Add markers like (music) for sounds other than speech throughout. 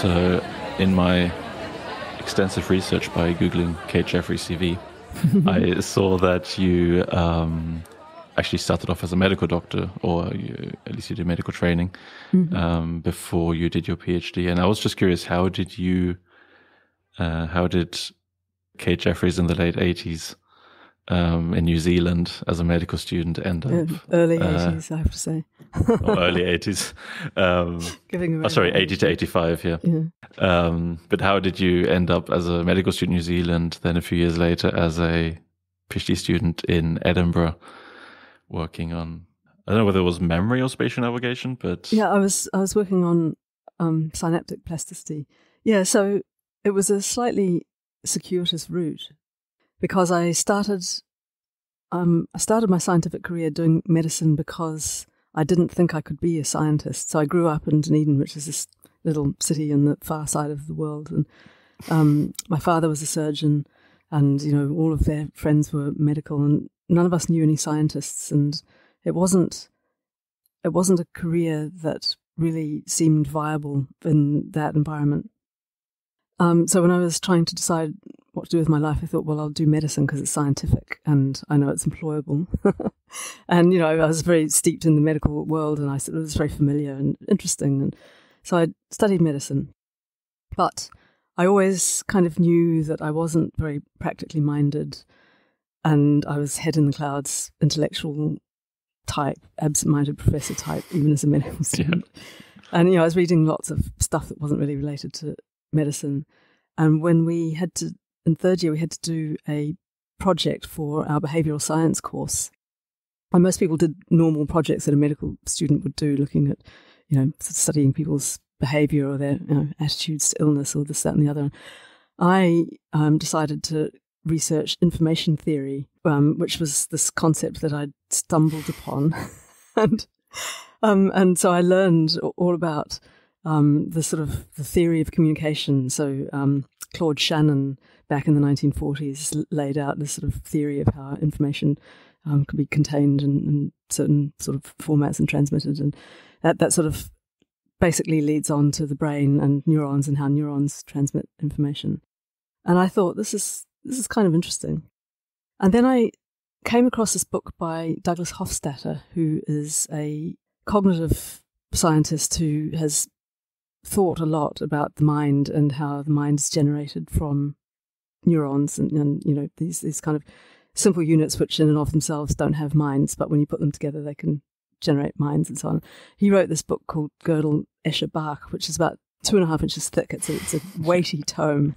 So, in my extensive research by Googling Kate Jeffery CV, (laughs) I saw that you um, actually started off as a medical doctor, or you, at least you did medical training mm-hmm. um, before you did your PhD. And I was just curious, how did you, uh, how did Kate Jeffries in the late 80s um, in New Zealand as a medical student end up early uh, 80s, I have to say. (laughs) early 80s. Um, (laughs) Giving oh, sorry, 80 to 85, yeah. yeah. Um, but how did you end up as a medical student in New Zealand, then a few years later as a PhD student in Edinburgh, working on, I don't know whether it was memory or spatial navigation, but. Yeah, I was, I was working on um, synaptic plasticity. Yeah, so it was a slightly circuitous route because I started um, I started my scientific career doing medicine because I didn't think I could be a scientist. So I grew up in Dunedin, which is this little city on the far side of the world, and um, my father was a surgeon, and you know all of their friends were medical, and none of us knew any scientists, and it wasn't it wasn't a career that really seemed viable in that environment. Um, so when I was trying to decide what to do with my life, I thought, well, I'll do medicine because it's scientific and I know it's employable. (laughs) and, you know, I was very steeped in the medical world and I it was very familiar and interesting. And so I studied medicine. But I always kind of knew that I wasn't very practically minded and I was head in the clouds, intellectual type, absent minded professor type, even as a medical (laughs) student. Yeah. And, you know, I was reading lots of stuff that wasn't really related to medicine. And when we had to in third year, we had to do a project for our behavioral science course. And most people did normal projects that a medical student would do, looking at, you know, studying people's behavior or their you know, attitudes to illness or this, that, and the other. I um, decided to research information theory, um, which was this concept that I'd stumbled upon. (laughs) and, um, and so I learned all about um, the sort of the theory of communication. So um, Claude Shannon back in the 1940s laid out this sort of theory of how information um, could be contained in, in, certain sort of formats and transmitted, and that that sort of basically leads on to the brain and neurons and how neurons transmit information. And I thought this is this is kind of interesting. And then I came across this book by Douglas Hofstadter, who is a cognitive scientist who has thought a lot about the mind and how the mind is generated from neurons and, and you know these these kind of simple units which in and of themselves don't have minds, but when you put them together, they can generate minds and so on. He wrote this book called Gödel Escher Bach, which is about two and a half inches thick. It's a, it's a (laughs) weighty tome.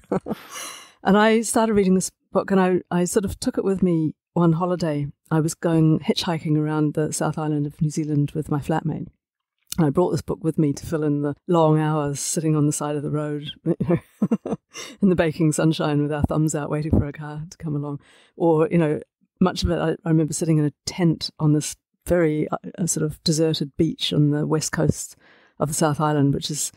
(laughs) and I started reading this book and I, I sort of took it with me one holiday. I was going hitchhiking around the South Island of New Zealand with my flatmate. I brought this book with me to fill in the long hours sitting on the side of the road (laughs) in the baking sunshine with our thumbs out waiting for a car to come along. Or, you know, much of it, I, I remember sitting in a tent on this very uh, sort of deserted beach on the west coast of the South Island, which is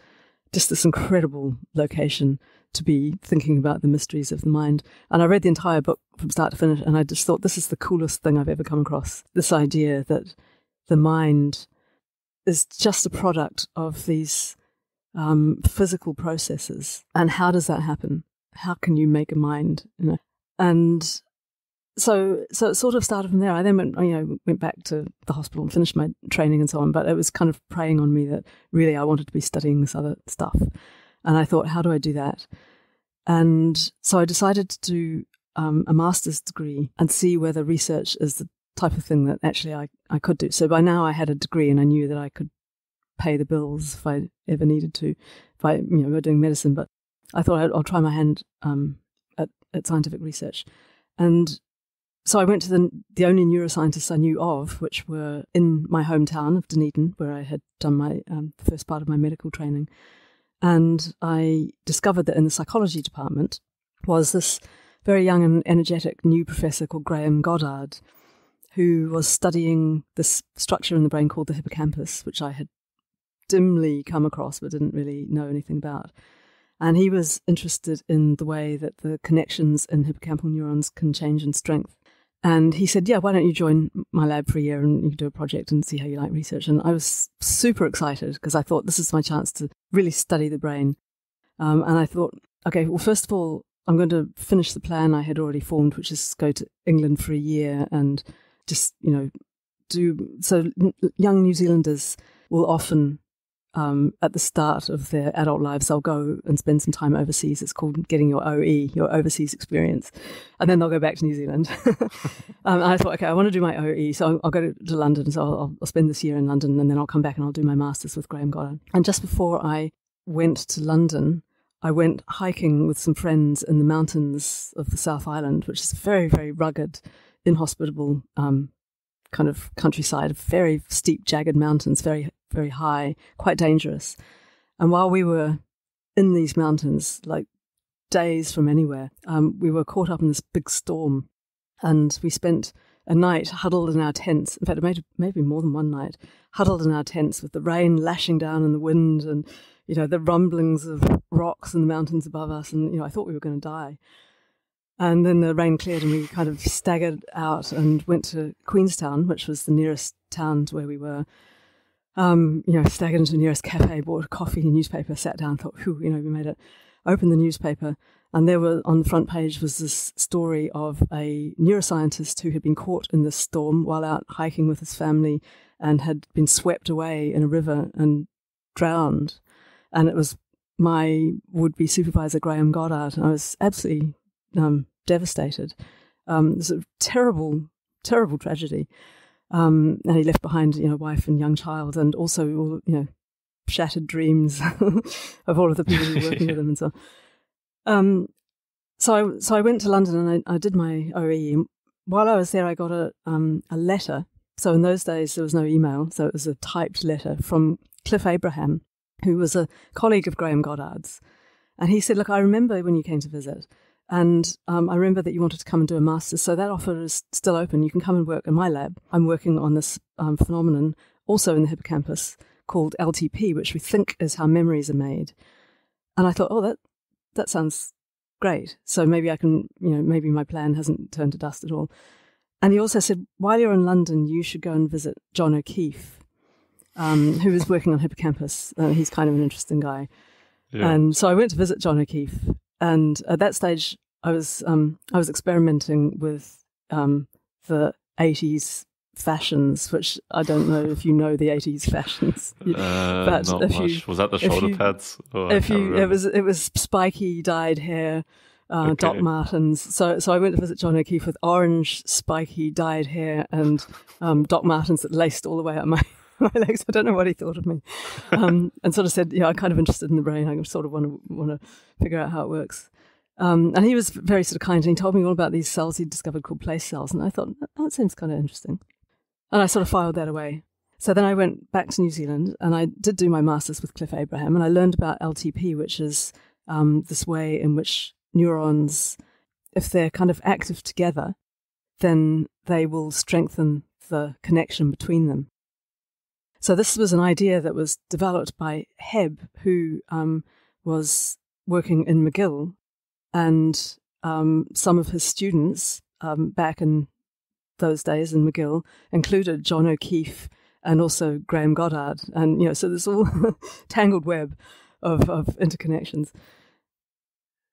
just this incredible location to be thinking about the mysteries of the mind. And I read the entire book from start to finish, and I just thought this is the coolest thing I've ever come across. This idea that the mind is just a product of these um, physical processes. And how does that happen? How can you make a mind? You know? And so, so it sort of started from there. I then went, you know, went back to the hospital and finished my training and so on. But it was kind of preying on me that really I wanted to be studying this other stuff. And I thought, how do I do that? And so I decided to do um, a master's degree and see whether research is the type of thing that actually I, I could do. So by now I had a degree and I knew that I could pay the bills if I ever needed to, if I, you know, were doing medicine. But I thought i will try my hand um, at, at scientific research. And so I went to the, the only neuroscientists I knew of, which were in my hometown of Dunedin, where I had done my um, first part of my medical training. And I discovered that in the psychology department was this very young and energetic new professor called Graham Goddard, who was studying this structure in the brain called the hippocampus, which I had dimly come across but didn't really know anything about. And he was interested in the way that the connections in hippocampal neurons can change in strength. And he said, Yeah, why don't you join my lab for a year and you can do a project and see how you like research? And I was super excited because I thought this is my chance to really study the brain. Um, and I thought, okay, well, first of all, I'm going to finish the plan I had already formed, which is go to England for a year and just, you know, do. So young New Zealanders will often, um, at the start of their adult lives, they'll go and spend some time overseas. It's called getting your OE, your overseas experience. And then they'll go back to New Zealand. (laughs) um, I thought, okay, I want to do my OE. So I'll, I'll go to, to, London. So I'll, I'll spend this year in London and then I'll come back and I'll do my master's with Graham Goddard. And just before I went to London, I went hiking with some friends in the mountains of the South Island, which is very, very rugged, inhospitable um, kind of countryside, very steep, jagged mountains, very, very high, quite dangerous. And while we were in these mountains, like days from anywhere, um, we were caught up in this big storm, and we spent a night huddled in our tents. In fact, it may, maybe more than one night, huddled in our tents with the rain lashing down and the wind and you know, the rumblings of rocks and the mountains above us. And, you know, I thought we were going to die. And then the rain cleared and we kind of staggered out and went to Queenstown, which was the nearest town to where we were. Um, you know, staggered into the nearest cafe, bought a coffee and newspaper, sat down, thought, whew, you know, we made it. Opened the newspaper, and there were on the front page was this story of a neuroscientist who had been caught in this storm while out hiking with his family and had been swept away in a river and drowned and it was my would-be supervisor Graham Goddard. I was absolutely um, devastated. Um, it was a terrible, terrible tragedy. Um, and he left behind, you know, wife and young child, and also, you know, shattered dreams (laughs) of all of the people who were working with (laughs) him and so. On. Um, so I so I went to London and I, I did my OE. While I was there, I got a um, a letter. So in those days, there was no email, so it was a typed letter from Cliff Abraham, who was a colleague of Graham Goddard's. And he said, Look, I remember when you came to visit, and um, I remember that you wanted to come and do a master's. So that offer is still open. You can come and work in my lab. I'm working on this um, phenomenon also in the hippocampus called LTP, which we think is how memories are made. And I thought, oh, that that sounds great. So maybe I can, you know, maybe my plan hasn't turned to dust at all. And he also said, while you're in London, you should go and visit John O'Keefe, um, who was working on Hippocampus. Uh, he's kind of an interesting guy. Yeah. And so I went to visit John O'Keefe. And at that stage, I was um, I was experimenting with um, the 80s fashions, which I don't know if you know the 80s fashions. (laughs) Uh, but not much. You, was that the shoulder you, pads? Oh, if you, it was it was spiky dyed hair. Uh, okay. Doc Martens. So, so I went to visit John O'Keefe with orange, spiky, dyed hair and um, Doc Martens that laced all the way up my (laughs) my legs. I don't know what he thought of me, um, and sort of said, "Yeah, I'm kind of interested in the brain. I sort of want to want to figure out how it works." Um, and he was very sort of kind, and he told me all about these cells he'd discovered called place cells, and I thought that seems kind of interesting, and I sort of filed that away. So then I went back to New Zealand, and I did do my masters with Cliff Abraham, and I learned about LTP, which is um, this way in which neurons, if they're kind of active together, then they will strengthen the connection between them. So this was an idea that was developed by Hebb, who um, was working in McGill, and um, some of his students um, back in those days in McGill included John O'Keefe and also Graham Goddard, and you know, so this all (laughs) tangled web of, of interconnections.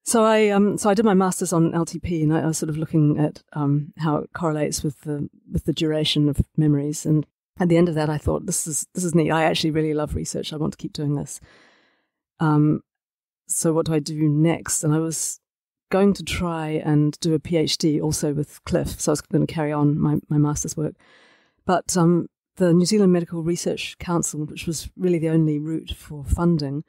So I um so I did my masters on LTP, and I, I was sort of looking at um, how it correlates with the with the duration of memories, and at the end of that, I thought this is this is neat. I actually really love research. I want to keep doing this. Um, so what do I do next? And I was going to try and do a PhD also with Cliff. So I was going to carry on my, my master's work. But um, the New Zealand Medical Research Council, which was really the only route for funding,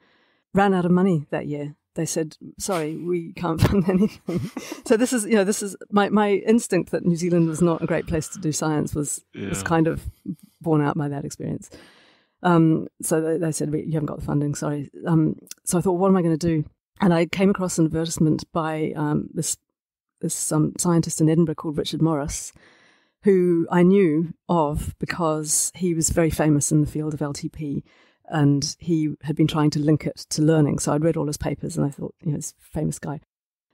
ran out of money that year they said, "Sorry, we can't (laughs) fund anything." so this is, you know, this is my my instinct that New Zealand was not a great place to do science was yeah. was kind of borne out by that experience. Um, so they, they, said, "You haven't got the funding, sorry." Um, so I thought, "What am I going to do?" And I came across an advertisement by um, this this um, scientist in Edinburgh called Richard Morris, who I knew of because he was very famous in the field of LTP and he had been trying to link it to learning. So I'd read all his papers and I thought, you know, he's a famous guy.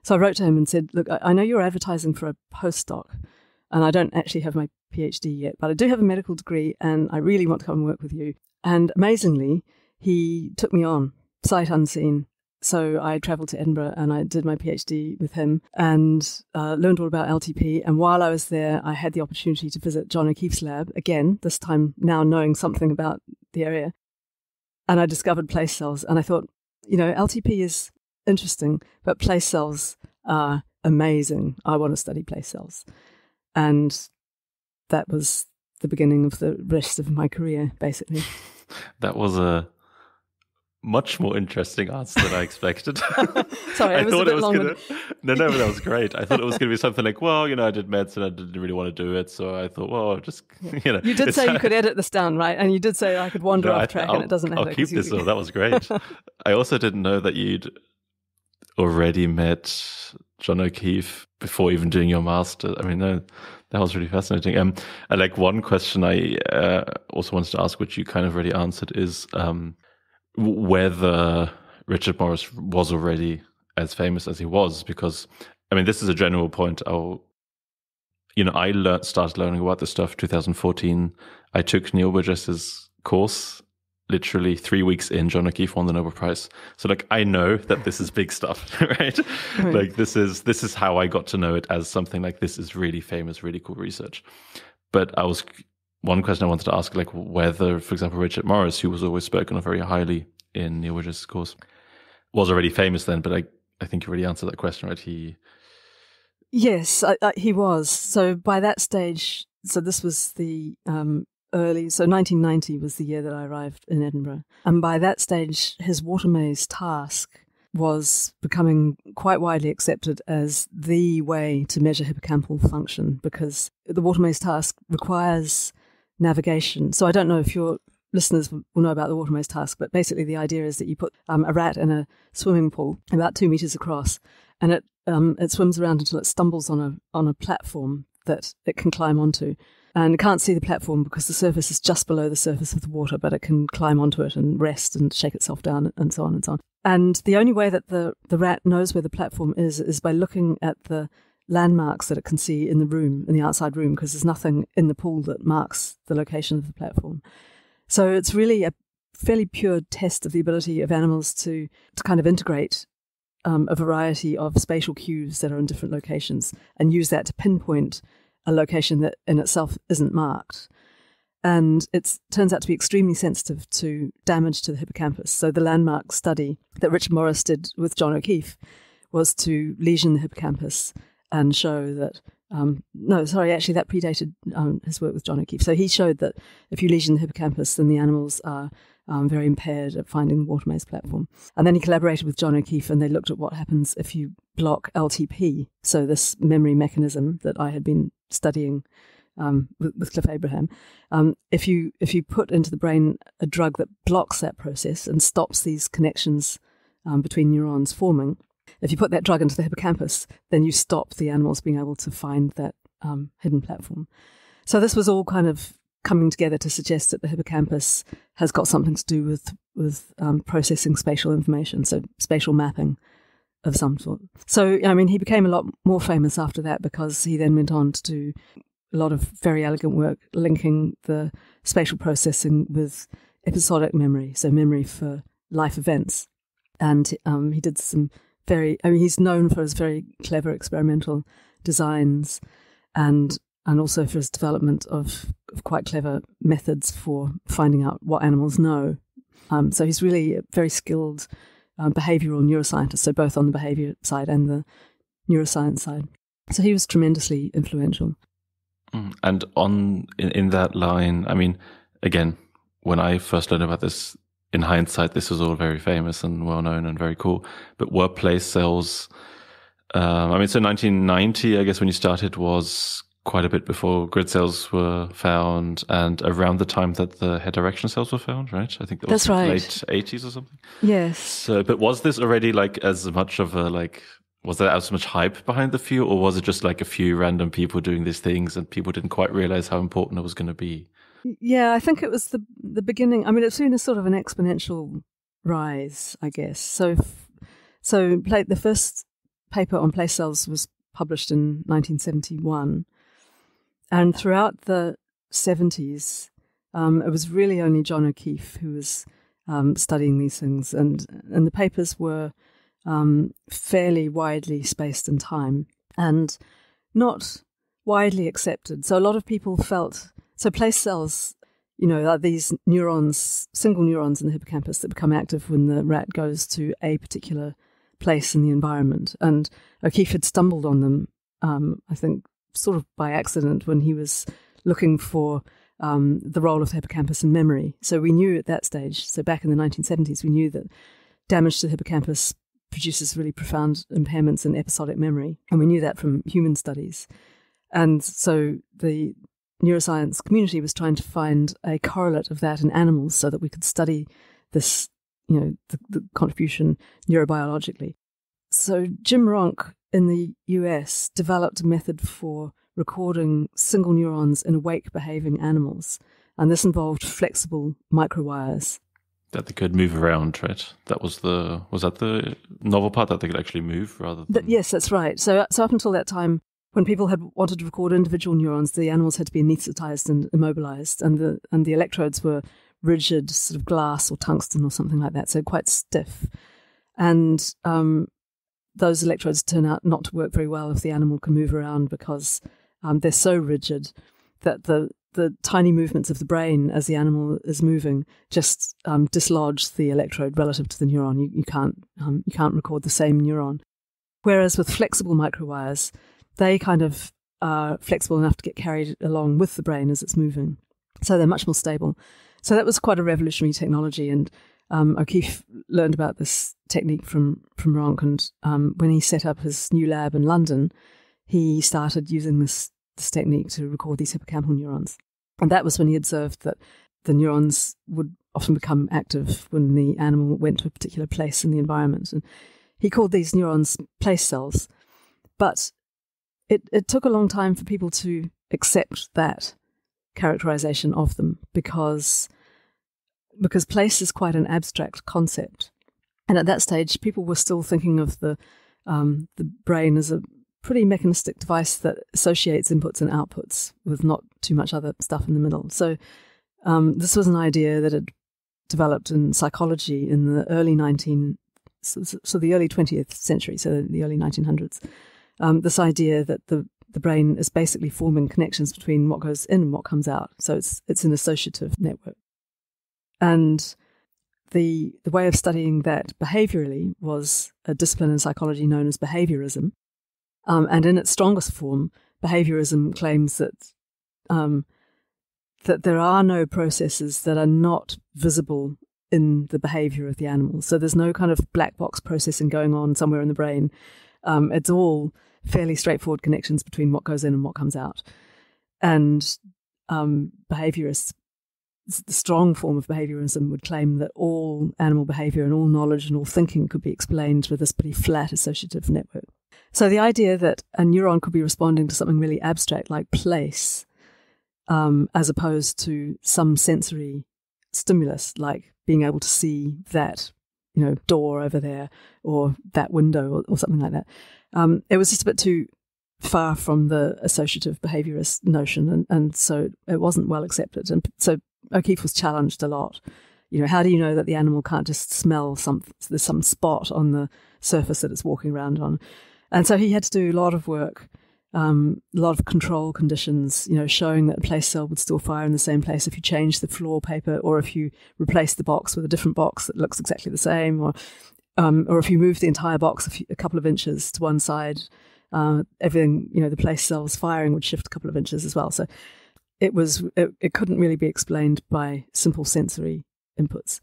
So I wrote to him and said, Look, I know you're advertising for a postdoc, and I don't actually have my PhD yet, but I do have a medical degree and I really want to come and work with you. And amazingly, he took me on, sight unseen. so I travelled to Edinburgh and I did my PhD with him and uh, learned all about LTP. And while I was there, I had the opportunity to visit John O'Keefe's lab again, this time now knowing something about the area. And I discovered place cells. And I thought, you know, LTP is interesting, but place cells are amazing. I want to study place cells. And that was the beginning of the rest of my career, basically. (laughs) that was a much more interesting answer than I expected. (laughs) Sorry, (laughs) I thought it was gonna. No, no, that was great. I thought it was gonna be something like, well, you know, I did medicine, I didn't really want to do it, so I thought, well, I'll just, you know. You did say you could edit this down, right? And you did say I could wander no, off track, and it doesn't matter. I'll keep this. You... that was great. I also didn't know that you'd already met John O'Keefe before even doing your master. I mean, no, that was really fascinating. Um, and like one question I uh, also wanted to ask, which you kind of already answered, is um, whether Richard Morris was already as famous as he was. Because I mean, this is a general point. I'll, you know, I learned, started learning about this stuff 2014. I took Neil Burgess's course literally three weeks in, John O'Keefe won the Nobel Prize. So like I know that this is big stuff, (laughs) right? right? Like this is this is how I got to know it as something like this is really famous, really cool research. But I was one question I wanted to ask, like whether, for example, Richard Morris, who was always spoken of very highly in Neil Burgess's course, was already famous then. But I I think you already answered that question, right? He Yes, I, I, he was. So by that stage, so this was the um, early, so 1990 was the year that I arrived in Edinburgh. And by that stage, his water maze task was becoming quite widely accepted as the way to measure hippocampal function because the water maze task requires navigation. So I don't know if your listeners will know about the water maze task, but basically the idea is that you put um, a rat in a swimming pool about two meters across, and it um, it swims around until it stumbles on a on a platform that it can climb onto and can't see the platform because the surface is just below the surface of the water, but it can climb onto it and rest and shake itself down and so on and so on. And the only way that the, the rat knows where the platform is is by looking at the landmarks that it can see in the room, in the outside room, because there's nothing in the pool that marks the location of the platform. So it's really a fairly pure test of the ability of animals to, to kind of integrate um, a variety of spatial cues that are in different locations and use that to pinpoint a location that in itself isn't marked. And it turns out to be extremely sensitive to damage to the hippocampus. So, the landmark study that Richard Morris did with John O'Keefe was to lesion the hippocampus and show that um, no, sorry, actually, that predated um, his work with John O'Keefe. So he showed that if you lesion the hippocampus, then the animals are um, very impaired at finding the water maze platform. And then he collaborated with John O'Keefe, and they looked at what happens if you block LTP. So this memory mechanism that I had been studying um, with, with, Cliff Abraham. Um, if you if you put into the brain a drug that blocks that process and stops these connections um, between neurons forming, if you put that drug into the hippocampus, then you stop the animals being able to find that um, hidden platform. So this was all kind of coming together to suggest that the hippocampus has got something to do with with um, processing spatial information, so spatial mapping of some sort. So I mean, he became a lot more famous after that because he then went on to do a lot of very elegant work linking the spatial processing with episodic memory, so memory for life events, and um, he did some very. I mean, he's known for his very clever experimental designs and and also for his development of, of quite clever methods for finding out what animals know. Um, so he's really a very skilled uh, behavioral neuroscientist, so both on the behavior side and the neuroscience side. So he was tremendously influential. Mm, and on in, in that line, I mean, again, when I first learned about this, in hindsight, this was all very famous and well known and very cool. But were place cells, um, I mean, so 1990, I guess, when you started, was quite a bit before grid cells were found and around the time that the head direction cells were found, right? I think that That's was right. late 80s or something. Yes. So, but was this already like as much of a like was there as much hype behind the field or was it just like a few random people doing these things and people didn't quite realize how important it was going to be? Yeah, I think it was the the beginning. I mean, it's seen as sort of an exponential rise, I guess. So, so the first paper on place cells was published in 1971 and throughout the 70s, um, it was really only John O'Keefe who was um, studying these things. And, and the papers were um, fairly widely spaced in time and not widely accepted. So a lot of people felt so place cells, you know, are these neurons, single neurons in the hippocampus that become active when the rat goes to a particular place in the environment. And O'Keefe had stumbled on them, um, I think, sort of by accident when he was looking for um, the role of the hippocampus in memory. So we knew at that stage, so back in the 1970s, we knew that damage to the hippocampus produces really profound impairments in episodic memory. And we knew that from human studies. And so the neuroscience community was trying to find a correlate of that in animals so that we could study this, you know, the, the contribution neurobiologically. So Jim Ranck in the US developed a method for recording single neurons in awake behaving animals. And this involved flexible microwires. That they could move around, right? That was the was that the novel part that they could actually move rather than Yes, that's right. So so up until that time when people had wanted to record individual neurons, the animals had to be anesthetized and immobilized, and the and the electrodes were rigid, sort of glass or tungsten or something like that, so quite stiff. And um, those electrodes turn out not to work very well if the animal can move around because um, they're so rigid that the the tiny movements of the brain as the animal is moving just um, dislodge the electrode relative to the neuron. You, you can't um, you can't record the same neuron. Whereas with flexible microwires, they kind of are flexible enough to get carried along with the brain as it's moving. So they're much more stable. So that was quite a revolutionary technology. And um, O'Keefe learned about this technique from, from Ranck. And um, when he set up his new lab in London, he started using this, this technique to record these hippocampal neurons. And that was when he observed that the neurons would often become active when the animal went to a particular place in the environment. And he called these neurons place cells. But it, it took a long time for people to accept that characterization of them because because place is quite an abstract concept. And at that stage, people were still thinking of the um, the brain as a pretty mechanistic device that associates inputs and outputs with not too much other stuff in the middle. So um, this was an idea that had developed in psychology in the early 19 so, so the early 20th century, so the early 1900s um, this idea that the the brain is basically forming connections between what goes in and what comes out. So it's it's an associative network, and the the way of studying that behaviorally was a discipline in psychology known as behaviorism, um, and in its strongest form, behaviorism claims that um, that there are no processes that are not visible in the behavior of the animal. So there's no kind of black box processing going on somewhere in the brain. Um, it's all fairly straightforward connections between what goes in and what comes out. And um, behaviorists, strong form of behaviorism would claim that all animal behavior and all knowledge and all thinking could be explained with this pretty flat associative network. So the idea that a neuron could be responding to something really abstract like place, um, as opposed to some sensory stimulus like being able to see that you know door over there or that window or, or something like that um, it was just a bit too far from the associative behaviorist notion, and, and so it wasn't well accepted. And so O'Keefe was challenged a lot. You know, how do you know that the animal can't just smell some there's some spot on the surface that it's walking around on? And so he had to do a lot of work, um, a lot of control conditions, you know, showing that a place cell would still fire in the same place if you change the floor paper or if you replace the box with a different box that looks exactly the same, or um, or if you move the entire box a, few, a couple of inches to one side, uh, everything, you know, the place cells firing would shift a couple of inches as well. So it was, it, it couldn't really be explained by simple sensory inputs.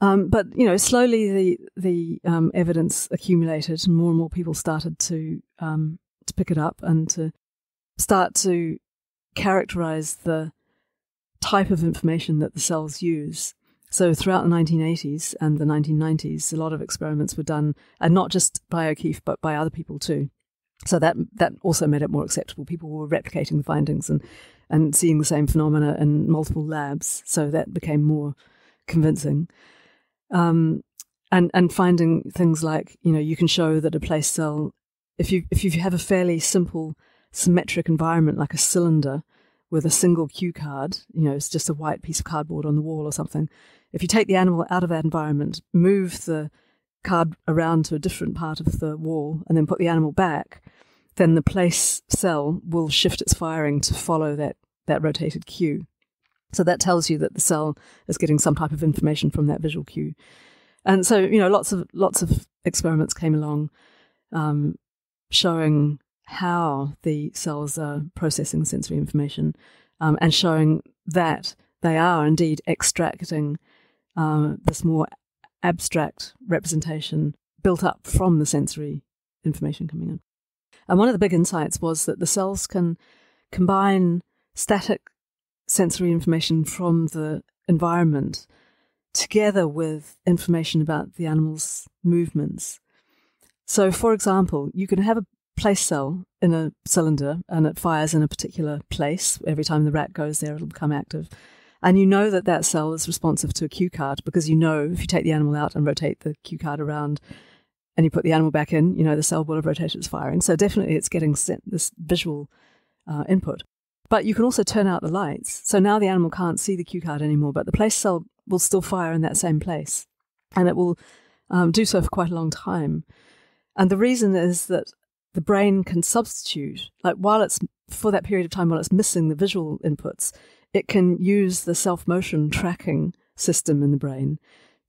Um, but you know, slowly the the um, evidence accumulated, and more and more people started to um, to pick it up and to start to characterize the type of information that the cells use so throughout the 1980s and the 1990s, a lot of experiments were done, and not just by O'Keefe, but by other people too. So that that also made it more acceptable. People were replicating the findings and and seeing the same phenomena in multiple labs. So that became more convincing. Um, and and finding things like you know you can show that a place cell, if you if you have a fairly simple symmetric environment like a cylinder with a single cue card, you know, it's just a white piece of cardboard on the wall or something, if you take the animal out of that environment, move the card around to a different part of the wall and then put the animal back, then the place cell will shift its firing to follow that, that rotated cue. So that tells you that the cell is getting some type of information from that visual cue. And so, you know, lots of lots of experiments came along um, showing how the cells are processing sensory information um, and showing that they are indeed extracting uh, this more abstract representation built up from the sensory information coming in. And one of the big insights was that the cells can combine static sensory information from the environment together with information about the animal's movements. So, for example, you can have a place cell in a cylinder and it fires in a particular place. Every time the rat goes there, it'll become active. And you know that that cell is responsive to a cue card because you know if you take the animal out and rotate the cue card around and you put the animal back in, you know the cell will have rotated its firing. So definitely it's getting this visual uh, input. But you can also turn out the lights. So now the animal can't see the cue card anymore, but the place cell will still fire in that same place. And it will um, do so for quite a long time. And the reason is that the brain can substitute, like while it's for that period of time while it's missing the visual inputs, it can use the self motion tracking system in the brain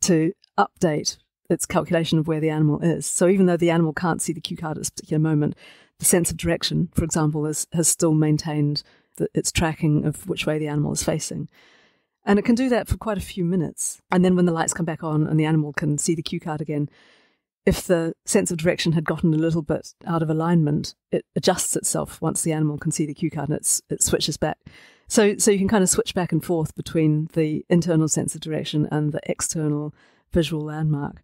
to update its calculation of where the animal is. So even though the animal can't see the cue card at this particular moment, the sense of direction, for example, is, has still maintained the, its tracking of which way the animal is facing. And it can do that for quite a few minutes. And then when the lights come back on and the animal can see the cue card again, if the sense of direction had gotten a little bit out of alignment, it adjusts itself once the animal can see the cue card and it switches back. So, so you can kind of switch back and forth between the internal sense of direction and the external visual landmark.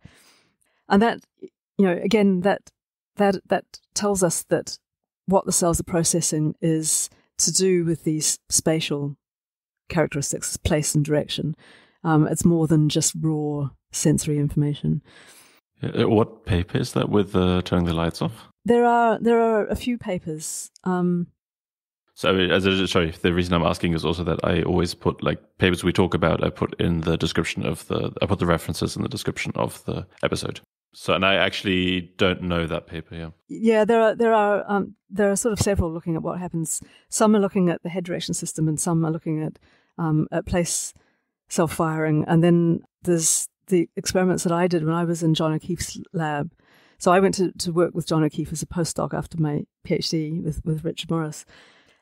And that, you know, again, that that that tells us that what the cells are processing is to do with these spatial characteristics, place and direction. Um, it's more than just raw sensory information. Uh, what paper is that with uh, turning the lights off? There are there are a few papers. Um, so, as a, sorry, the reason I'm asking is also that I always put like papers we talk about. I put in the description of the. I put the references in the description of the episode. So, and I actually don't know that paper. Yeah. Yeah, there are there are um, there are sort of several looking at what happens. Some are looking at the head system, and some are looking at um, at place cell firing. And then there's the experiments that I did when I was in John O'Keefe's lab. So I went to, to work with John O'Keefe as a postdoc after my PhD with, with Richard Morris.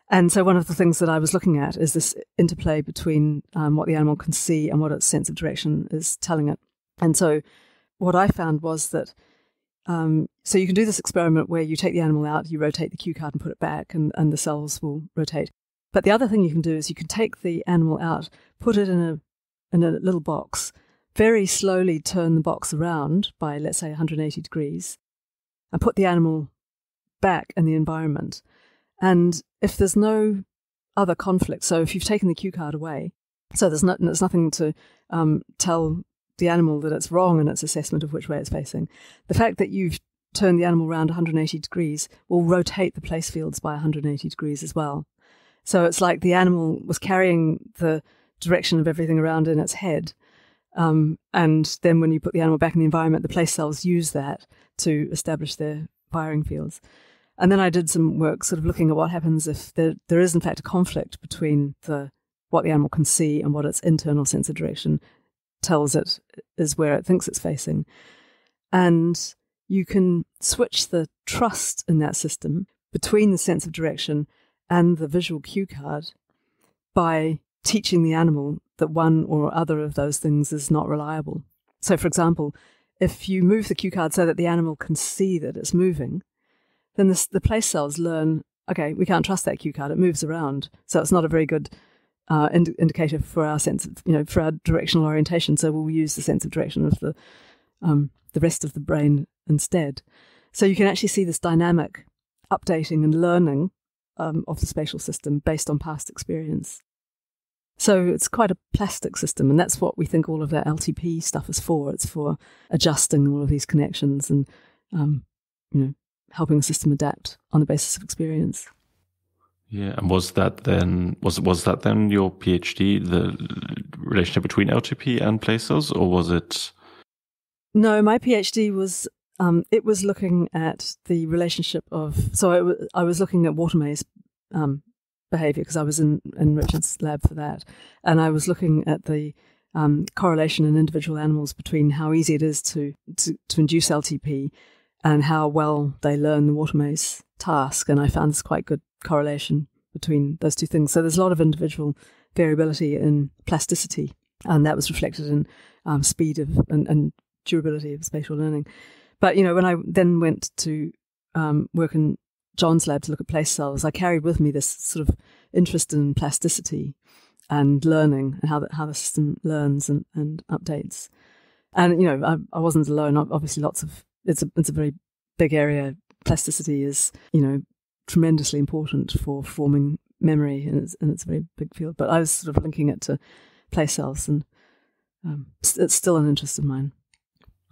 And so one of the things that I was looking at is this interplay between um, what the animal can see and what its sense of direction is telling it. And so what I found was that um, so you can do this experiment where you take the animal out, you rotate the cue card and put it back, and, and the cells will rotate. But the other thing you can do is you can take the animal out, put it in a in a little box, very slowly turn the box around by let's say 180 degrees, and put the animal back in the environment. And if there's no other conflict, so if you've taken the cue card away, so there's, no, there's nothing to um, tell the animal that it's wrong in its assessment of which way it's facing. The fact that you've turned the animal around 180 degrees will rotate the place fields by 180 degrees as well. So it's like the animal was carrying the direction of everything around in its head. Um, and then when you put the animal back in the environment, the place cells use that to establish their firing fields. And then I did some work sort of looking at what happens if there, there is in fact a conflict between the what the animal can see and what its internal sense of direction tells it is where it thinks it's facing. And you can switch the trust in that system between the sense of direction and the visual cue card by teaching the animal that one or other of those things is not reliable. So, for example, if you move the cue card so that the animal can see that it's moving, then the, the place cells learn okay, we can't trust that cue card, it moves around. So, it's not a very good uh, ind- indicator for our sense of, you know, for our directional orientation. So we'll use the sense of direction of the um, the rest of the brain instead. So you can actually see this dynamic updating and learning um, of the spatial system based on past experience. So it's quite a plastic system, and that's what we think all of that LTP stuff is for. It's for adjusting all of these connections and, um, you know, helping the system adapt on the basis of experience. Yeah, and was that then was was that then your PhD, the relationship between LTP and place cells, or was it No, my PhD was um, it was looking at the relationship of. So I, I was looking at water maze um, behavior because I was in, in Richard's lab for that, and I was looking at the um, correlation in individual animals between how easy it is to, to, to induce LTP and how well they learn the water maze task. And I found this quite good correlation between those two things. So there's a lot of individual variability in plasticity, and that was reflected in um, speed of and, and, durability of spatial learning. But you know, when I then went to um, work in John's lab to look at place cells, I carried with me this sort of interest in plasticity and learning and how the, how the system learns and, and updates. And you know, I, I wasn't alone. Obviously, lots of it's a it's a very big area. Plasticity is you know tremendously important for forming memory, and it's, and it's a very big field. But I was sort of linking it to place cells, and um, it's still an interest of mine.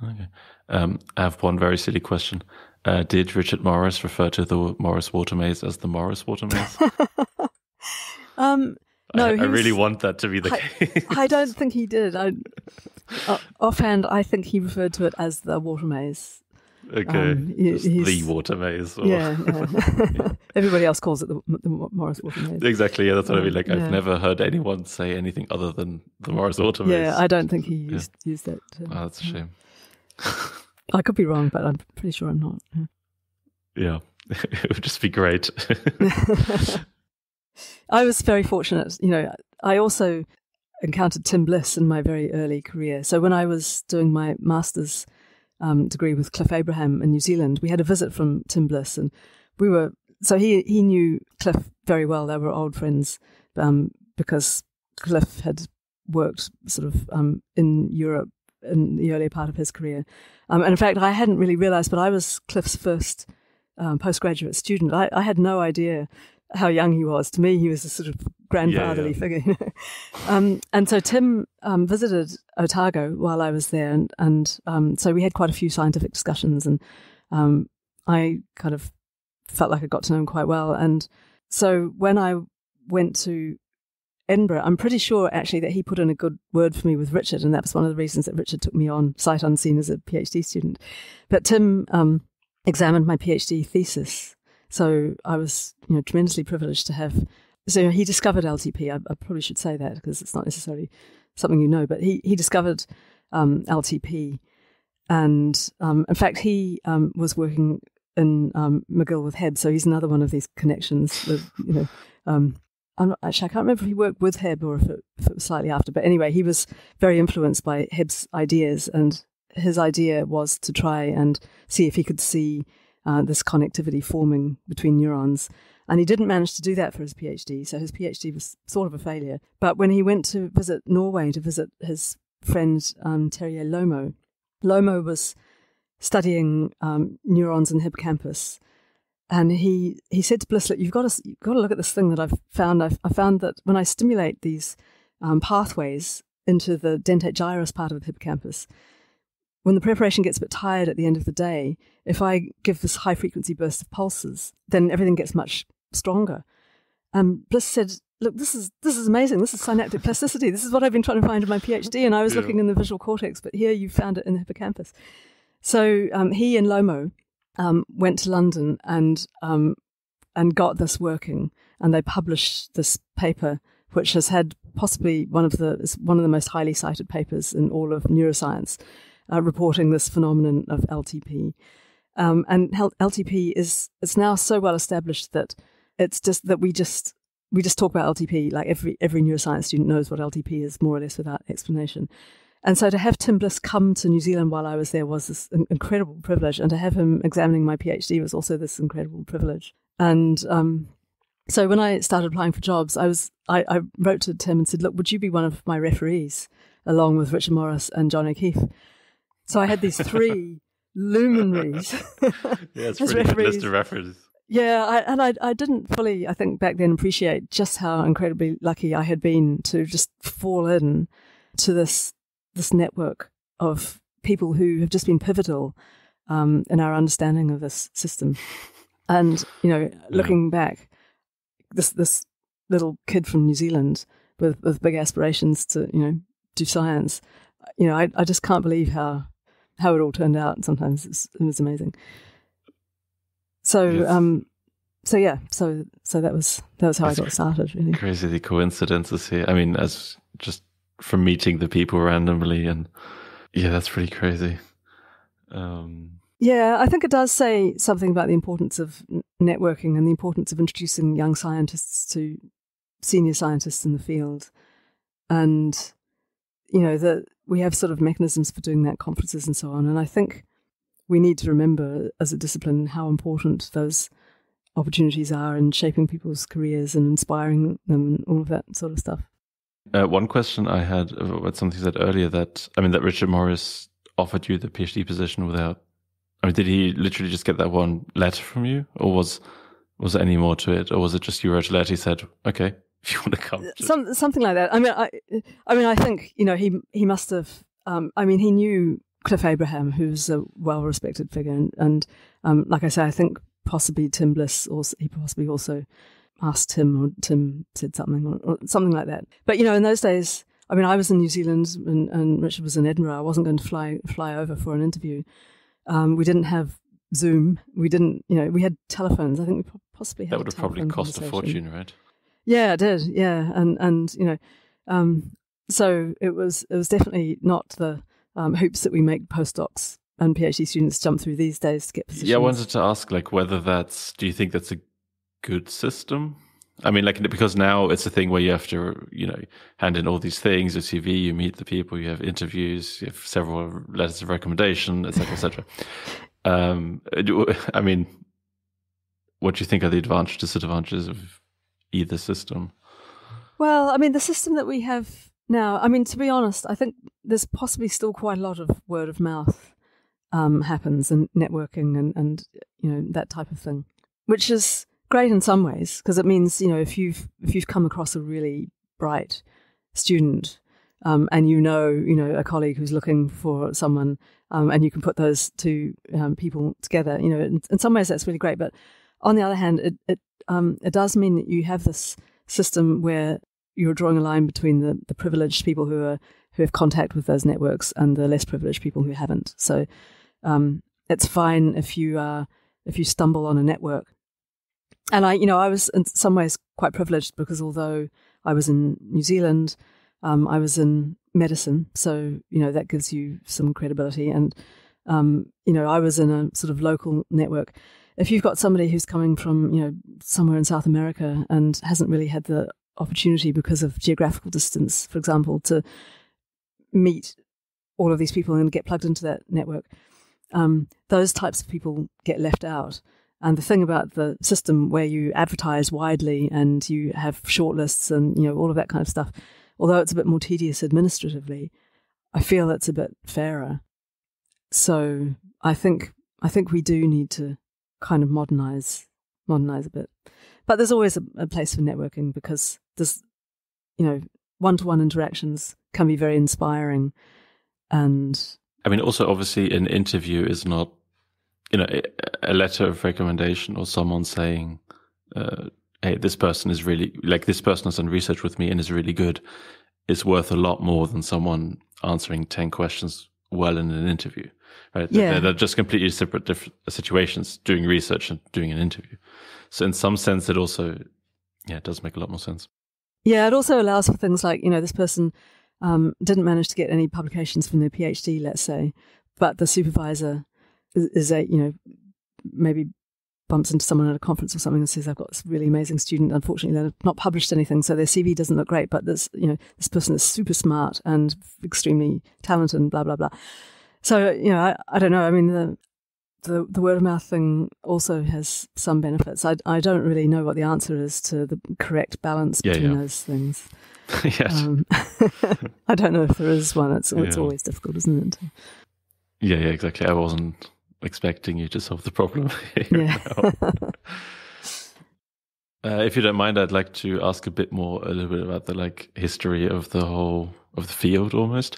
Okay. Um, I have one very silly question. Uh, did Richard Morris refer to the Morris water maze as the Morris water maze? (laughs) um, no, I, I really want that to be the I, case. I don't (laughs) think he did. I, uh, offhand, I think he referred to it as the water maze. Okay, um, the water maze. Or... Yeah, yeah. (laughs) (laughs) everybody else calls it the, the, Morris water maze. Exactly. Yeah, that's what I mean. Like, yeah. I've never heard anyone say anything other than the Morris water maze. Yeah, I don't think he used used that. Uh, oh, that's a shame. I could be wrong, but I'm pretty sure I'm not. Yeah. (laughs) it would just be great. I was very fortunate. You know, I also encountered Tim Bliss in my very early career. So when I was doing my master's um, degree with Cliff Abraham in New Zealand, we had a visit from Tim Bliss, and we were so he he knew Cliff very well. They were old friends um, because Cliff had worked sort of um, in Europe in the earlier part of his career. Um, and in fact, I hadn't really realized, but I was Cliff's first um, postgraduate student. I, I, had no idea how young he was. To me, he was a sort of grandfatherly yeah, yeah. figure. (laughs) um, and so Tim um, visited Otago while I was there, and, and um, so we had quite a few scientific discussions, and um, I kind of felt like I got to know him quite well. And so when I went to Edinburgh, I'm pretty sure actually that he put in a good word for me with Richard, and that was one of the reasons that Richard took me on sight unseen as a PhD student. But Tim um, examined my PhD thesis so I was, you know, tremendously privileged to have. So he discovered LTP. I, I probably should say that because it's not necessarily something you know, but he he discovered um, LTP, and um, in fact he um, was working in um, McGill with Hebb. So he's another one of these connections. With, you know, um, I'm not, actually I can't remember if he worked with Hebb or if it, if it was slightly after. But anyway, he was very influenced by Hebb's ideas, and his idea was to try and see if he could see uh, this connectivity forming between neurons. And he didn't manage to do that for his PhD, so his PhD was sort of a failure. But when he went to visit Norway to visit his friend um, Terje Lomo, Lomo was studying um, neurons in the hippocampus. And he, he said to Blisslet, you've got to, you've got to look at this thing that I've found. I've, I found that when I stimulate these um, pathways into the dentate gyrus part of the hippocampus, when the preparation gets a bit tired at the end of the day, if I give this high frequency burst of pulses, then everything gets much stronger. Um, Bliss said, "Look, this is this is amazing. This is synaptic plasticity. This is what I've been trying to find in my PhD, and I was yeah. looking in the visual cortex, but here you found it in the hippocampus." So um, he and Lomo um, went to London and um, and got this working, and they published this paper, which has had possibly one of the one of the most highly cited papers in all of neuroscience uh, reporting this phenomenon of LTP. Um, and LTP is it's now so well established that it's just that we just we just talk about LTP like every every neuroscience student knows what LTP is more or less without explanation. And so to have Tim Bliss come to New Zealand while I was there was this incredible privilege, and to have him examining my PhD was also this incredible privilege. And um, so when I started applying for jobs, I was I, I, wrote to Tim and said, "Look, would you be one of my referees, along with Richard Morris and John O'Keefe?" So I had these three luminaries. (laughs) (laughs) yeah, it's pretty good list of references. Yeah, I, and I, I didn't fully, I think, back then appreciate just how incredibly lucky I had been to just fall in to this this network of people who have just been pivotal um, in our understanding of this system. And you know, (laughs) looking back, this this little kid from New Zealand with with big aspirations to you know do science, you know, I I just can't believe how how it all turned out. Sometimes it was amazing. So yes. um, so yeah, so so that was that was how That's I got started. Really crazy the coincidences here. I mean, as just from meeting the people randomly, and yeah, that's pretty crazy. Um, yeah, I think it does say something about the importance of networking and the importance of introducing young scientists to senior scientists in the field, and you know that we have sort of mechanisms for doing that, conferences and so on. And I think we need to remember as a discipline how important those opportunities are in shaping people's careers and inspiring them and all of that sort of stuff. Uh, one question I had about something you said earlier that I mean that Richard Morris offered you the PhD position without. I mean, did he literally just get that one letter from you, or was was there any more to it, or was it just you wrote a letter? He said, "Okay, (laughs) if you want to come." Just... Some, something like that. I mean, I, I mean, I think you know he he must have. Um, I mean, he knew Cliff Abraham, who's a well respected figure, and, and um, like I say, I think possibly Tim Bliss, or he possibly also asked Tim, or Tim said something, or, or, something like that. But you know, in those days, I mean, I was in New Zealand, and, and Richard was in Edinburgh. I wasn't going to fly fly over for an interview. Um, we didn't have Zoom. We didn't, you know, we had telephones. I think we possibly had. That would have probably cost a fortune, right? Yeah, it did. Yeah, and and you know, um, so it was it was definitely not the um, hoops that we make postdocs and PhD students jump through these days to get positions. Yeah, I wanted to ask, like, whether that's. Do you think that's a good system? I mean, like, because now it's a thing where you have to, you know, hand in all these things, your CV, you meet the people, you have interviews, you have several letters of recommendation, etc., etc. um, I mean, what do you think are the advantages, disadvantages of either system? Well, I mean, the system that we have now, I mean, to be honest, I think there's possibly still quite a lot of word of mouth um, happens and networking and, and, you know, that type of thing, which is great in some ways because it means, you know, if you've, if you've come across a really bright student um, and you know, you know, a colleague who's looking for someone um, and you can put those two um, people together, you know, in, in, some ways that's really great. But on the other hand, it, it, um, it does mean that you have this system where you're drawing a line between the, the privileged people who are who have contact with those networks and the less privileged people who haven't. So um, it's fine if you uh, if you stumble on a network. And I, you know, I was in some ways quite privileged because although I was in New Zealand, um, I was in medicine, so you know that gives you some credibility. And um, you know, I was in a sort of local network. If you've got somebody who's coming from you know somewhere in South America and hasn't really had the opportunity because of geographical distance, for example, to meet all of these people and get plugged into that network, um, those types of people get left out. And the thing about the system where you advertise widely and you have shortlists and you know all of that kind of stuff, although it's a bit more tedious administratively, I feel it's a bit fairer. So I think I think we do need to kind of modernize modernize a bit. But there's always a, a place for networking because there's, you know, one to one interactions can be very inspiring. And I mean, also, obviously, an interview is not, you know, a letter of recommendation or someone saying, uh, hey, this person is really, like, this person has done research with me and is really good, is worth a lot more than someone answering 10 questions well in an interview, right? Yeah. They're, they're just completely separate different situations doing research and doing an interview. So in some sense, it also, yeah, it does make a lot more sense. Yeah, it also allows for things like, you know, this person um, didn't manage to get any publications from their PhD, let's say, but the supervisor is, is a, you know, maybe bumps into someone at a conference or something and says, I've got this really amazing student. Unfortunately, they've not published anything, so their CV doesn't look great, but this, you know, this person is super smart and extremely talented and blah, blah, blah. So, you know, I, I don't know. I mean, the, the, the word of mouth thing also has some benefits. I, I don't really know what the answer is to the correct balance between yeah, yeah. those things. (laughs) yes. Um, (laughs) I don't know if there is one. It's, it's yeah. always difficult, isn't it? Yeah, yeah, exactly. I wasn't expecting you to solve the problem. (laughs) yeah. (laughs) uh, if you don't mind, I'd like to ask a bit more, a little bit about the like history of the whole of the field almost.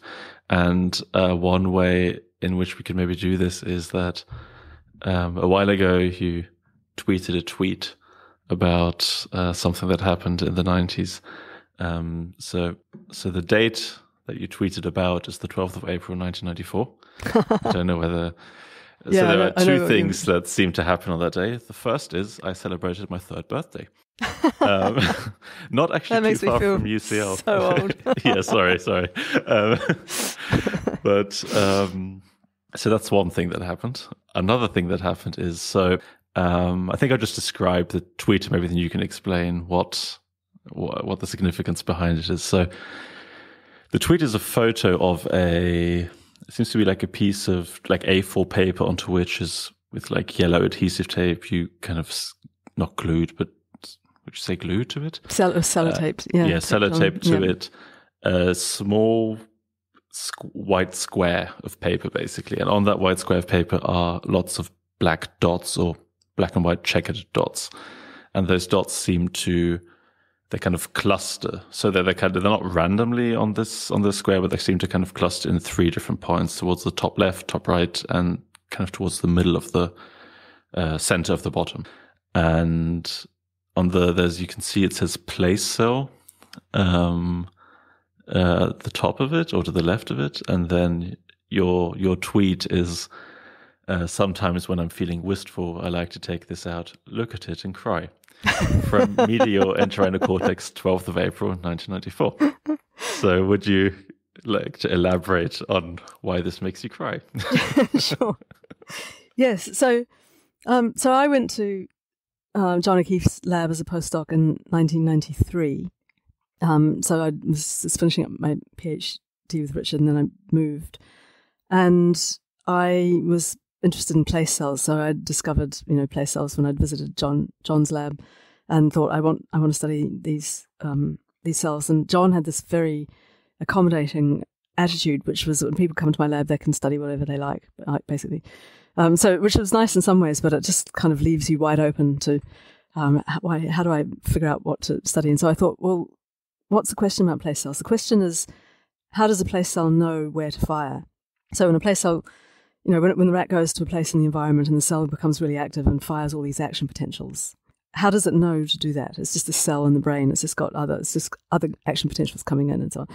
And uh, one way in which we could maybe do this is that um, a while ago you tweeted a tweet about uh, something that happened in the 90s. Um, so, so the date that you tweeted about is the 12th of April 1994. I (laughs) don't know whether. Yeah, so there are two things that seem to happen on that day. The first is I celebrated my third birthday. (laughs) um, (laughs) not actually That makes too me far feel from UCL. so old. (laughs) yeah, sorry, sorry. Um, but um, so that's one thing that happened. Another thing that happened is so um, I think I just described the tweet and everything. You can explain what, what what the significance behind it is. So the tweet is a photo of a it seems to be like a piece of like A4 paper onto which is with like yellow adhesive tape. You kind of not glued, but would you say glued to it? Cell, uh, sellotaped. yeah. yeah, sellotape to yeah. it, a small squ- white square of paper, basically. And on that white square of paper are lots of black dots or black and white checkered dots. And those dots seem to they kind of cluster. So they're, they're kind of they're not randomly on this on the square, but they seem to kind of cluster in three different points towards the top left, top right, and kind of towards the middle of the uh, center of the bottom. And on the there's you can see it says place cell um uh at the top of it or to the left of it and then your your tweet is uh, sometimes when I'm feeling wistful, I like to take this out, look at it, and cry. From medial entorhinal cortex, 12th of April, 1994. So, would you like to elaborate on why this makes you cry? (laughs) (laughs) sure. Yes. So, um, so I went to um, John O'Keefe's lab as a postdoc in 1993. Um, so I was finishing up my PhD with Richard, and then I moved, and I was interested in place cells. So I discovered, you know, place cells when I'd visited John John's lab, and thought I want I want to study these um, these cells. And John had this very accommodating attitude, which was when people come to my lab, they can study whatever they like, basically. Um, so, which was nice in some ways, but it just kind of leaves you wide open to um, how, why, how do I figure out what to study? And so I thought, well, what's the question about place cells? The question is, how does a place cell know where to fire? So, when a place cell, you know, when, when the rat goes to a place in the environment and the cell becomes really active and fires all these action potentials, how does it know to do that? It's just a cell in the brain. It's just got other, it's just other action potentials coming in and so on.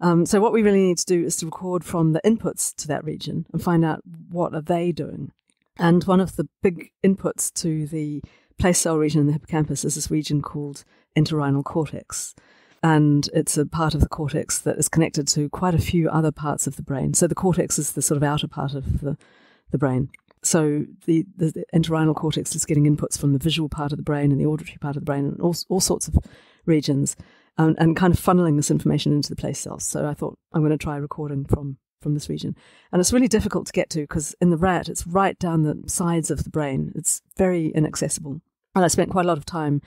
Um, so what we really need to do is to record from the inputs to that region and find out what are they doing. And one of the big inputs to the place cell region in the hippocampus is this region called entorhinal cortex. And it's a part of the cortex that is connected to quite a few other parts of the brain. So the cortex is the sort of outer part of the, the brain. So the, the, the entorhinal cortex is getting inputs from the visual part of the brain and the auditory part of the brain and all, all sorts of regions and, and kind of funneling this information into the place cells. So I thought I'm going to try recording from from this region, and it's really difficult to get to because in the rat it's right down the sides of the brain. It's very inaccessible, and I spent quite a lot of time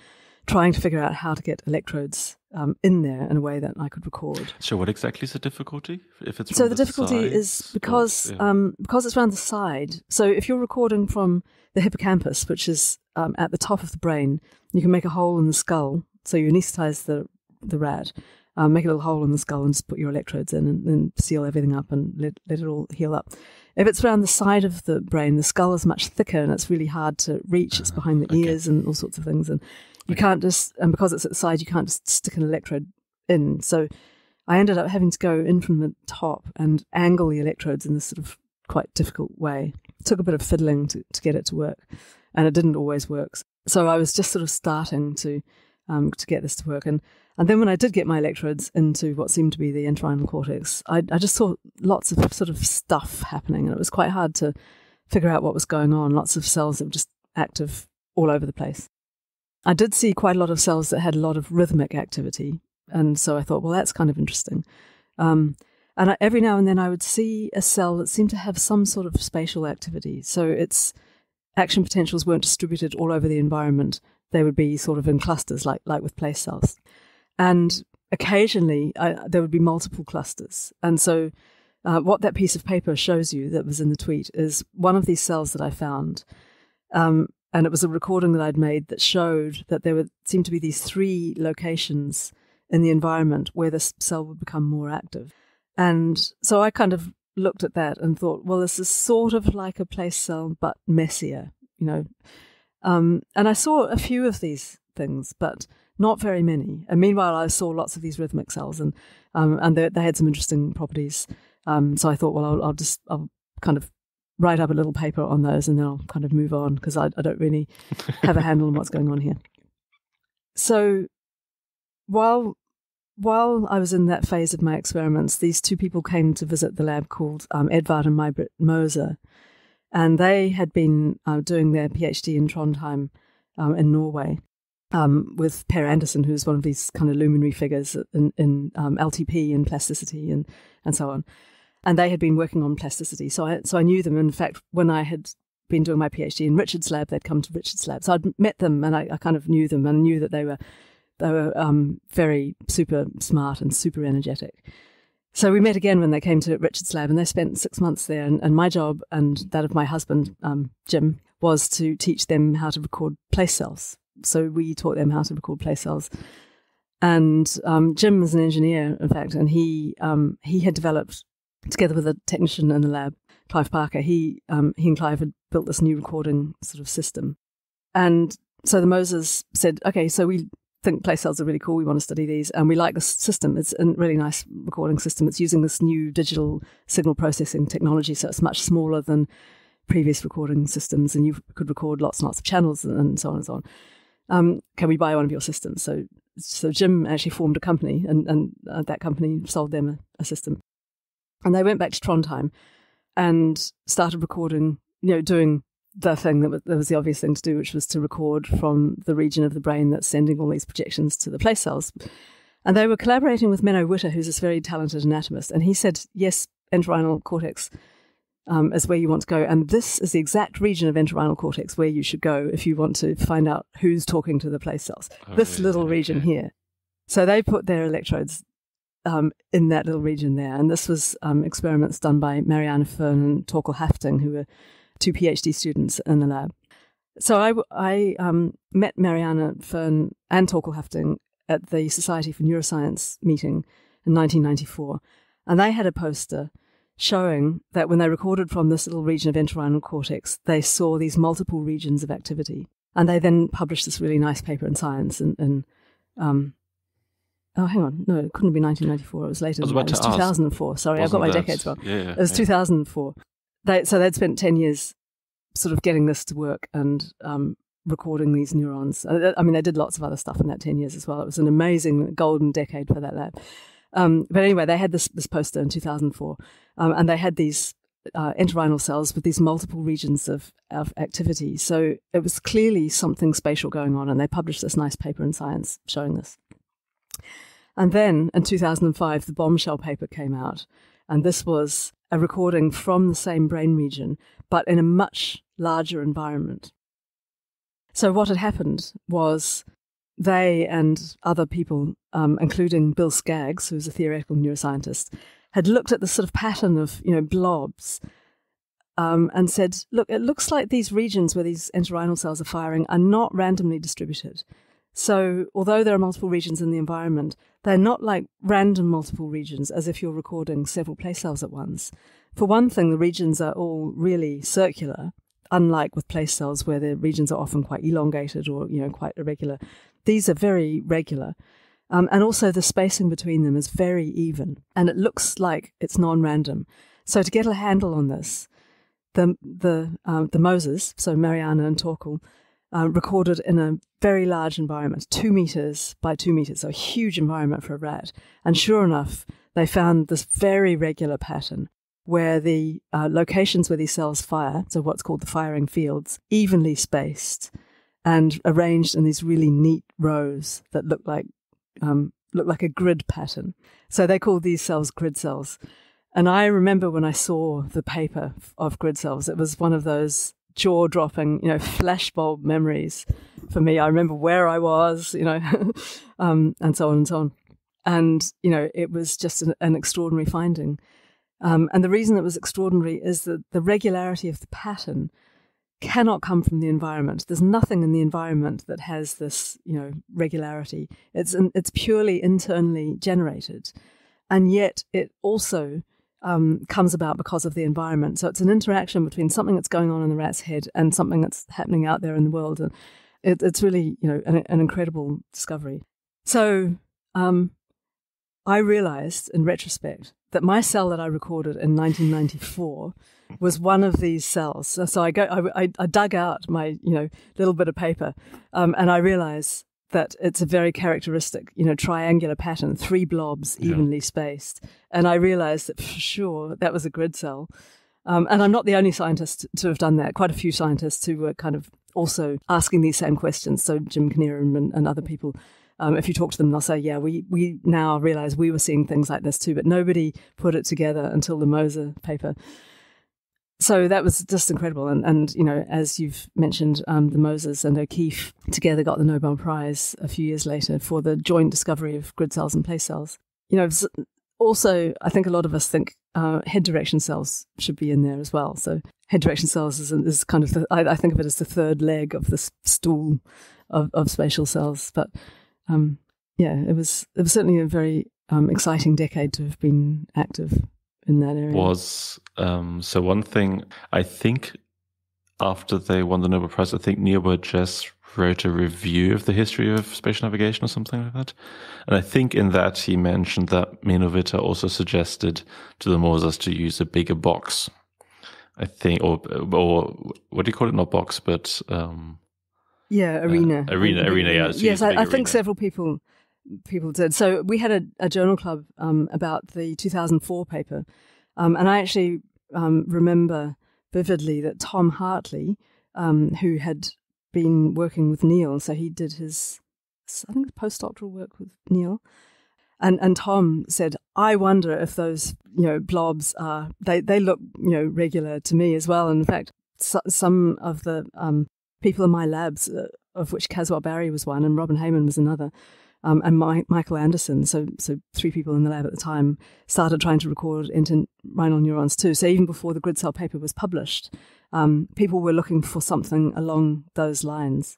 trying to figure out how to get electrodes um, in there in a way that I could record. So, what exactly is the difficulty? If it's So from the difficulty is sides or- because yeah. um, because it's around the side. So if you're recording from the hippocampus, which is um, at the top of the brain, you can make a hole in the skull. So you anesthetize the the rat, um, make a little hole in the skull, and just put your electrodes in, and then seal everything up and let let it all heal up. If it's around the side of the brain, the skull is much thicker and it's really hard to reach. It's behind the okay. ears and all sorts of things, and you can't just and because it's at the side, you can't just stick an electrode in. So I ended up having to go in from the top and angle the electrodes in this sort of quite difficult way. It took a bit of fiddling to, to get it to work, and it didn't always work. So I was just sort of starting to um, to get this to work, and and then when I did get my electrodes into what seemed to be the entorhinal cortex, I, I just saw lots of sort of stuff happening, and it was quite hard to figure out what was going on. Lots of cells that were just active all over the place. I did see quite a lot of cells that had a lot of rhythmic activity, and so I thought, well, that's kind of interesting. Um, and I, every now and then I would see a cell that seemed to have some sort of spatial activity. So its action potentials weren't distributed all over the environment. They would be sort of in clusters, like, like with place cells. And occasionally I, there would be multiple clusters. And so uh, what that piece of paper shows you that was in the tweet is one of these cells that I found. Um, and it was a recording that I'd made that showed that there would seem to be these three locations in the environment where this cell would become more active. And so I kind of looked at that and thought, well, this is sort of like a place cell, but messier, you know. Um, and I saw a few of these things, but not very many. And meanwhile, I saw lots of these rhythmic cells, and um, and they, they, had some interesting properties. Um, so I thought, well, I'll, I'll, just I'll kind of write up a little paper on those, and then I'll kind of move on because I, I don't really have a handle on what's going on here. So while while I was in that phase of my experiments, these two people came to visit the lab called um, Edvard and May-Britt Moser, and they had been uh, doing their PhD in Trondheim um, in Norway um, with Per Andersen, who's one of these kind of luminary figures in, in um, LTP and plasticity and, and so on. And they had been working on plasticity. So I, so I knew them. In fact, when I had been doing my PhD in Richard's lab, they'd come to Richard's lab. So I'd met them and I, I kind of knew them and knew that they were, they were um, very super smart and super energetic. So we met again when they came to Richard's lab and they spent six months there. And, and my job and that of my husband, um, Jim, was to teach them how to record place cells so we taught them how to record place cells. And um, Jim was an engineer, in fact, and he um, he had developed together with a technician in the lab, Clive Parker. He um, he and Clive had built this new recording sort of system, and so the Mosers said, "Okay, so we think place cells are really cool. We want to study these, and we like this system. It's a really nice recording system. It's using this new digital signal processing technology, so it's much smaller than previous recording systems, and you could record lots and lots of channels and so on and so on." um, can we buy one of your systems? So, so Jim actually formed a company, and, and uh, that company sold them a, a, system. And they went back to Trondheim and started recording, you know, doing the thing that was, that was the obvious thing to do, which was to record from the region of the brain that's sending all these projections to the place cells. And they were collaborating with Menno Witter, who's this very talented anatomist. And he said, yes, entorhinal cortex um, as where you want to go. And this is the exact region of entorhinal cortex where you should go if you want to find out who's talking to the place cells. Oh, this little okay. region here. So they put their electrodes um, in that little region there. And this was um, experiments done by Marianne Fyhn and Torkel Hafting, who were two PhD students in the lab. So I, I um, met Marianne Fyhn and Torkel Hafting at the Society for Neuroscience meeting in 1994. And they had a poster showing that when they recorded from this little region of entorhinal cortex, they saw these multiple regions of activity. And they then published this really nice paper in Science. And, um, oh, hang on, no, it couldn't be 1994. It was later. Was. It was 2004. Sorry, I've got my that, decades wrong. Yeah, yeah, it was yeah. 2004. They, so they'd spent 10 years sort of getting this to work and um, recording these neurons. Uh, I mean, they did lots of other stuff in that 10 years as well. It was an amazing golden decade for that lab. Um, but anyway, they had this, this poster in 2004, um, and they had these uh, entorhinal cells with these multiple regions of, of activity. So it was clearly something spatial going on, and they published this nice paper in Science showing this. And then in 2005, the bombshell paper came out, and this was a recording from the same brain region, but in a much larger environment. So what had happened was they and other people, um, including Bill Skaggs, who's a theoretical neuroscientist, had looked at the sort of pattern of you know blobs um, and said, look, it looks like these regions where these entorhinal cells are firing are not randomly distributed. So, although there are multiple regions in the environment, they're not like random multiple regions as if you're recording several place cells at once. For one thing, the regions are all really circular, unlike with place cells where the regions are often quite elongated or you know quite irregular. These are very regular. Um, and also the spacing between them is very even and it looks like it's non-random. So to get a handle on this, the the um, the Mosers, so Mariana and Torkel, uh, recorded in a very large environment, two meters by two meters, so a huge environment for a rat. And sure enough, they found this very regular pattern where the uh, locations where these cells fire, so what's called the firing fields, evenly spaced and arranged in these really neat rows that look like um, look like a grid pattern. So they call these cells grid cells. And I remember when I saw the paper of grid cells, it was one of those jaw dropping, you know, flashbulb memories for me. I remember where I was, you know, (laughs) um, and so on and so on. And, you know, it was just an, an extraordinary finding. Um, and the reason it was extraordinary is that the regularity of the pattern cannot come from the environment. There's nothing in the environment that has this, you know, regularity. It's it's purely internally generated, and yet it also um, comes about because of the environment. So it's an interaction between something that's going on in the rat's head and something that's happening out there in the world, and it, it's really, you know, an, an incredible discovery. So um, I realized in retrospect that my cell that I recorded in 1994 was one of these cells. So, I go, I, I, dug out my, you know, little bit of paper, um, and I realized that it's a very characteristic, you know, triangular pattern, three blobs evenly yeah. spaced. And I realized that for sure that was a grid cell. Um, and I'm not the only scientist to have done that. Quite a few scientists who were kind of also asking these same questions. So Jim Knierim and, and other people um, if you talk to them, they'll say, "Yeah, we we now realize we were seeing things like this too," but nobody put it together until the Moser paper. So that was just incredible, and and you know, as you've mentioned, um, the Mosers and O'Keefe together got the Nobel Prize a few years later for the joint discovery of grid cells and place cells. You know, also, I think a lot of us think uh, head direction cells should be in there as well. So head direction cells is, is kind of the, I, I, think of it as the third leg of the stool of, of spatial cells. But um, yeah, it was it was certainly a very um, exciting decade to have been active in that area. Was um, so one thing I think after they won the Nobel Prize, I think Neil Burgess wrote a review of the history of space navigation or something like that. And I think in that he mentioned that Menno Witter also suggested to the Mosers to use a bigger box. I think, or or what do you call it? Not box, but um, yeah, arena. Uh, arena, arena. Yeah. Yes, I, I think several people people did. So we had a, a journal club um, about the 2004 paper, um, and I actually um, remember vividly that Tom Hartley, um, who had been working with Neil, so he did his, I think, postdoctoral work with Neil. And and Tom said, I wonder if those you know blobs are they they look you know regular to me as well. And in fact, so, some of the um, people in my labs, uh, of which Caswell Barry was one and Robin Hayman was another, um, and My- Michael Anderson, so so three people in the lab at the time, started trying to record entorhinal neurons too. So even before the grid cell paper was published, um, people were looking for something along those lines.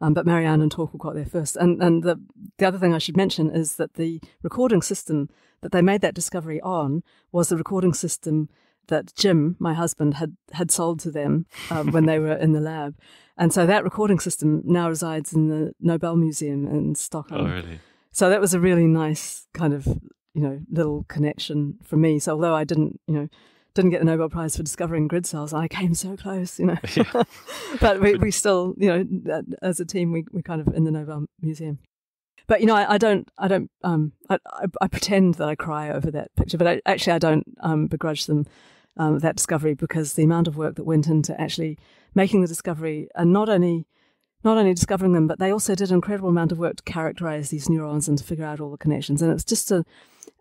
Um, but Marianne and Torkel got there first. And and the the other thing I should mention is that the recording system that they made that discovery on was the recording system that Jim, my husband, had had sold to them um, when they were in the lab. And so that recording system now resides in the Nobel Museum in Stockholm. Oh, really? So that was a really nice kind of, you know, little connection for me. So although I didn't, you know, didn't get the Nobel Prize for discovering grid cells, I came so close, you know. (laughs) Yeah. (laughs) but we, we still, you know, as a team, we we kind of in the Nobel Museum. But you know, I, I don't, I don't, um, I, I, I, pretend that I cry over that picture, but I, actually, I don't um, begrudge them um, that discovery because the amount of work that went into actually making the discovery and not only not only discovering them, but they also did an incredible amount of work to characterize these neurons and to figure out all the connections. And it's just a,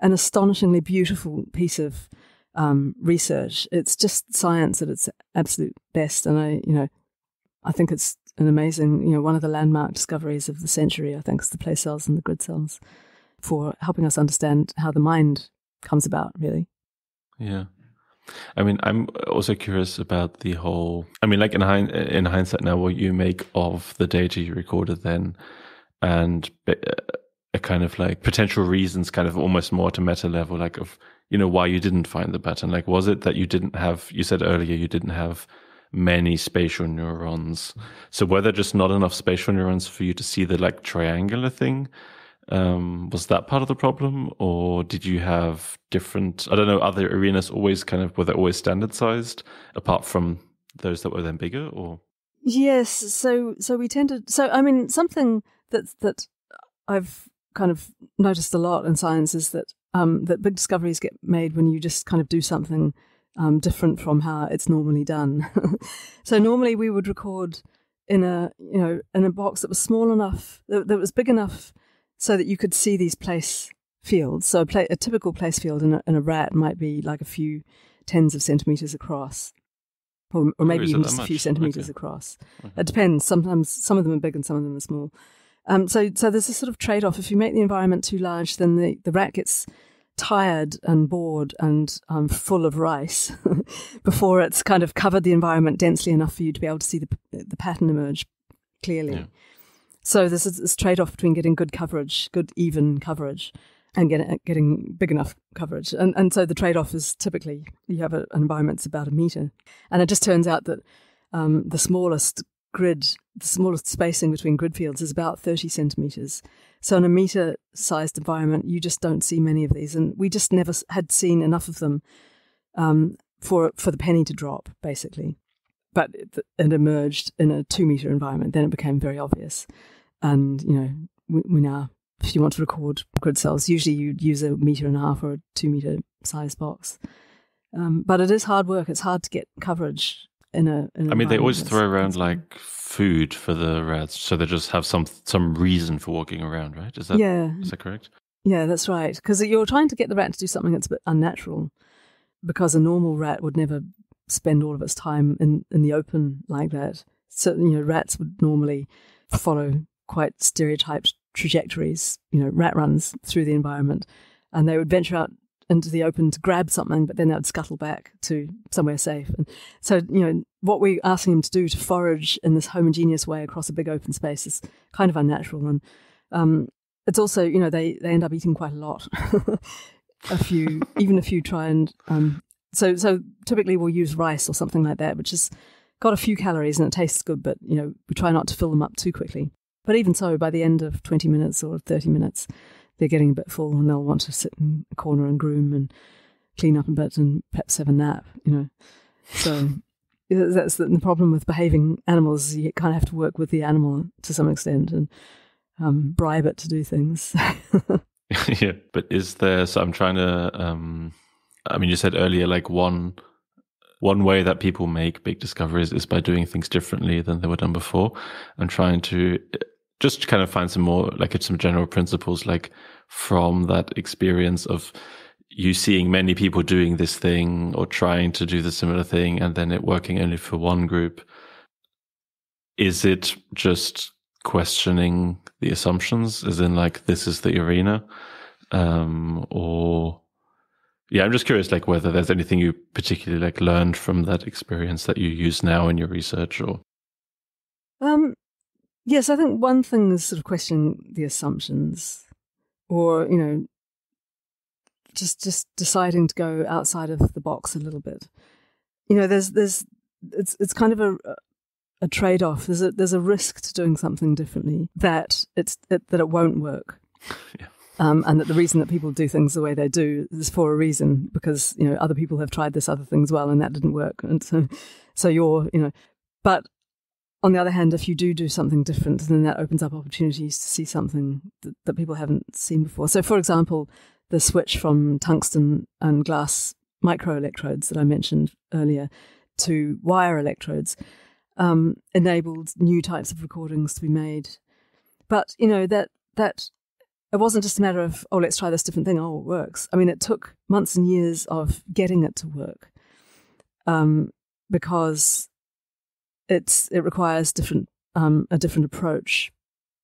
an astonishingly beautiful piece of um, research. It's just science at its absolute best. And I, you know, I think it's an amazing, you know, one of the landmark discoveries of the century. I think is the place cells and the grid cells for helping us understand how the mind comes about. Really. Yeah. I mean, I'm also curious about the whole. I mean, like in hind, in hindsight now, what you make of the data you recorded then, and a uh, kind of like potential reasons, kind of almost more to meta level, like of you know why you didn't find the pattern. Like, was it that you didn't have? You said earlier you didn't have many spatial neurons. So were there just not enough spatial neurons for you to see the like triangular thing? Um, was that part of the problem, or did you have different? I don't know. Other arenas always kind of were they always standard sized, apart from those that were then bigger, or yes. So so we tended. So I mean, something that that I've kind of noticed a lot in science is that um, that big discoveries get made when you just kind of do something um, different from how it's normally done. (laughs) so normally we would record in a you know in a box that was small enough that, that was big enough so that you could see these place fields. So a, play, a typical place field in a, in a, rat might be like a few tens of centimeters across, or, or maybe even just a few centimeters okay. across. Okay. It depends. Sometimes some of them are big and some of them are small. Um, so, so there's a sort of trade off. If you make the environment too large, then the, the rat gets tired and bored and um, full of rice (laughs) before it's kind of covered the environment densely enough for you to be able to see the, the pattern emerge clearly. Yeah. So there's this trade off between getting good coverage, good even coverage, and getting getting big enough coverage. And and so the trade off is typically you have a, an environment that's about a meter, and it just turns out that um, the smallest grid, the smallest spacing between grid fields is about 30 centimeters. So in a meter sized environment, you just don't see many of these. And we just never had seen enough of them um, for, for the penny to drop, basically. But it, it, emerged in a two meter environment. Then it became very obvious. And, you know, we, we now, if you want to record grid cells, usually you'd use a meter and a half or a two meter size box. Um, but it is hard work. It's hard to get coverage in a. In I mean, they always throw around like food for the rats, so they just have some some reason for walking around, right? Is that yeah? Is that correct? Yeah, that's right. Because you're trying to get the rat to do something that's a bit unnatural, because a normal rat would never spend all of its time in in the open like that. So you know, rats would normally follow quite stereotyped trajectories. You know, rat runs through the environment, and they would venture out into the open to grab something, but then they would scuttle back to somewhere safe. And so, you know, what we're asking them to do to forage in this homogeneous way across a big open space is kind of unnatural. And um, it's also, you know, they, they end up eating quite a lot. (laughs) a few, even a few try and, um, so, so typically we'll use rice or something like that, which has got a few calories and it tastes good, but, you know, we try not to fill them up too quickly. But even so, by the end of 20 minutes or 30 minutes, they're getting a bit full and they'll want to sit in a corner and groom and clean up a bit and perhaps have a nap, you know. So (laughs) that's the, problem with behaving animals. You kind of have to work with the animal to some extent and um, bribe it to do things. (laughs) (laughs) yeah, but is there? So I'm trying to. Um, I mean, you said earlier, like one one way that people make big discoveries is by doing things differently than they were done before, and trying to just kind of find some more like some general principles like from that experience of you seeing many people doing this thing or trying to do the similar thing and then it working only for one group. Is it just questioning the assumptions as in like this is the arena um or yeah i'm just curious like whether there's anything you particularly like learned from that experience that you use now in your research or um Yes, I think one thing is sort of questioning the assumptions, or you know, just just deciding to go outside of the box a little bit. You know, there's there's it's it's kind of a a trade off. There's a there's a risk to doing something differently that it's it, that it won't work. (laughs) Yeah. Um, and that the reason that people do things the way they do is for a reason because you know other people have tried this other things well and that didn't work and so so you're you know but on the other hand, if you do do something different, then that opens up opportunities to see something that, that people haven't seen before. So, for example, the switch from tungsten and glass microelectrodes that I mentioned earlier to wire electrodes um, enabled new types of recordings to be made. But you know that that it wasn't just a matter of oh let's try this different thing oh it works. I mean it took months and years of getting it to work um, because it's it requires different um, a different approach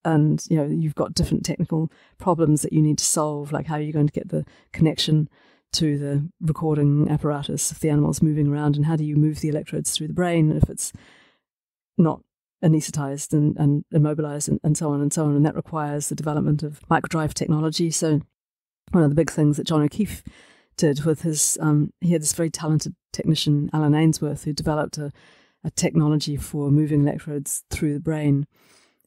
and you know you've got different technical problems that you need to solve like how are you going to get the connection to the recording apparatus if the animal's moving around and how do you move the electrodes through the brain if it's not anesthetized and, and immobilized and, and so on and so on and that requires the development of microdrive technology so one of the big things that john o'keefe did with his um, he had this very talented technician alan ainsworth who developed a a technology for moving electrodes through the brain.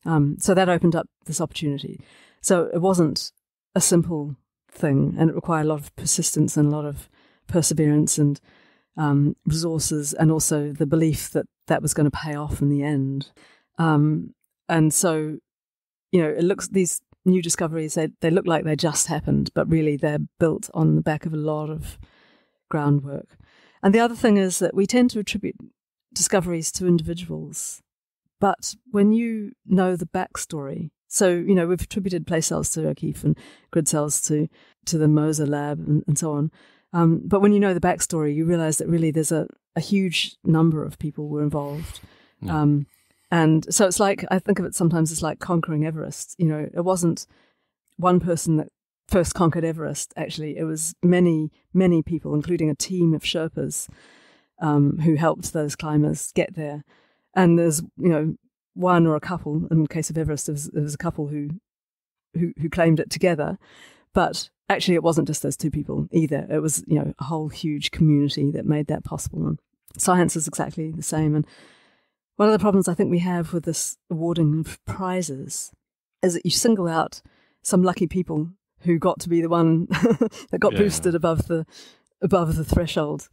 Um, so that opened up this opportunity. So it wasn't a simple thing, and it required a lot of persistence and a lot of perseverance and um, resources, and also the belief that that was going to pay off in the end. Um, and so, you know, it looks these new discoveries they they look like they just happened, but really they're built on the back of a lot of groundwork. And the other thing is that we tend to attribute discoveries to individuals. But when you know the backstory, so you know we've attributed place cells to O'Keefe and grid cells to to the Moser lab and, and so on. Um, but when you know the backstory, you realize that really there's a, a huge number of people were involved. Yeah. Um, and so it's like I think of it sometimes as like conquering Everest. You know, it wasn't one person that first conquered Everest. Actually, it was many, many people, including a team of Sherpas um, who helped those climbers get there. And there's, you know, one or a couple, in the case of Everest, there was, there was a couple who, who, who claimed it together. But actually, it wasn't just those two people either. It was, you know, a whole huge community that made that possible. And science is exactly the same. And one of the problems I think we have with this awarding of prizes is that you single out some lucky people who got to be the one (laughs) that got yeah. boosted above the above the threshold.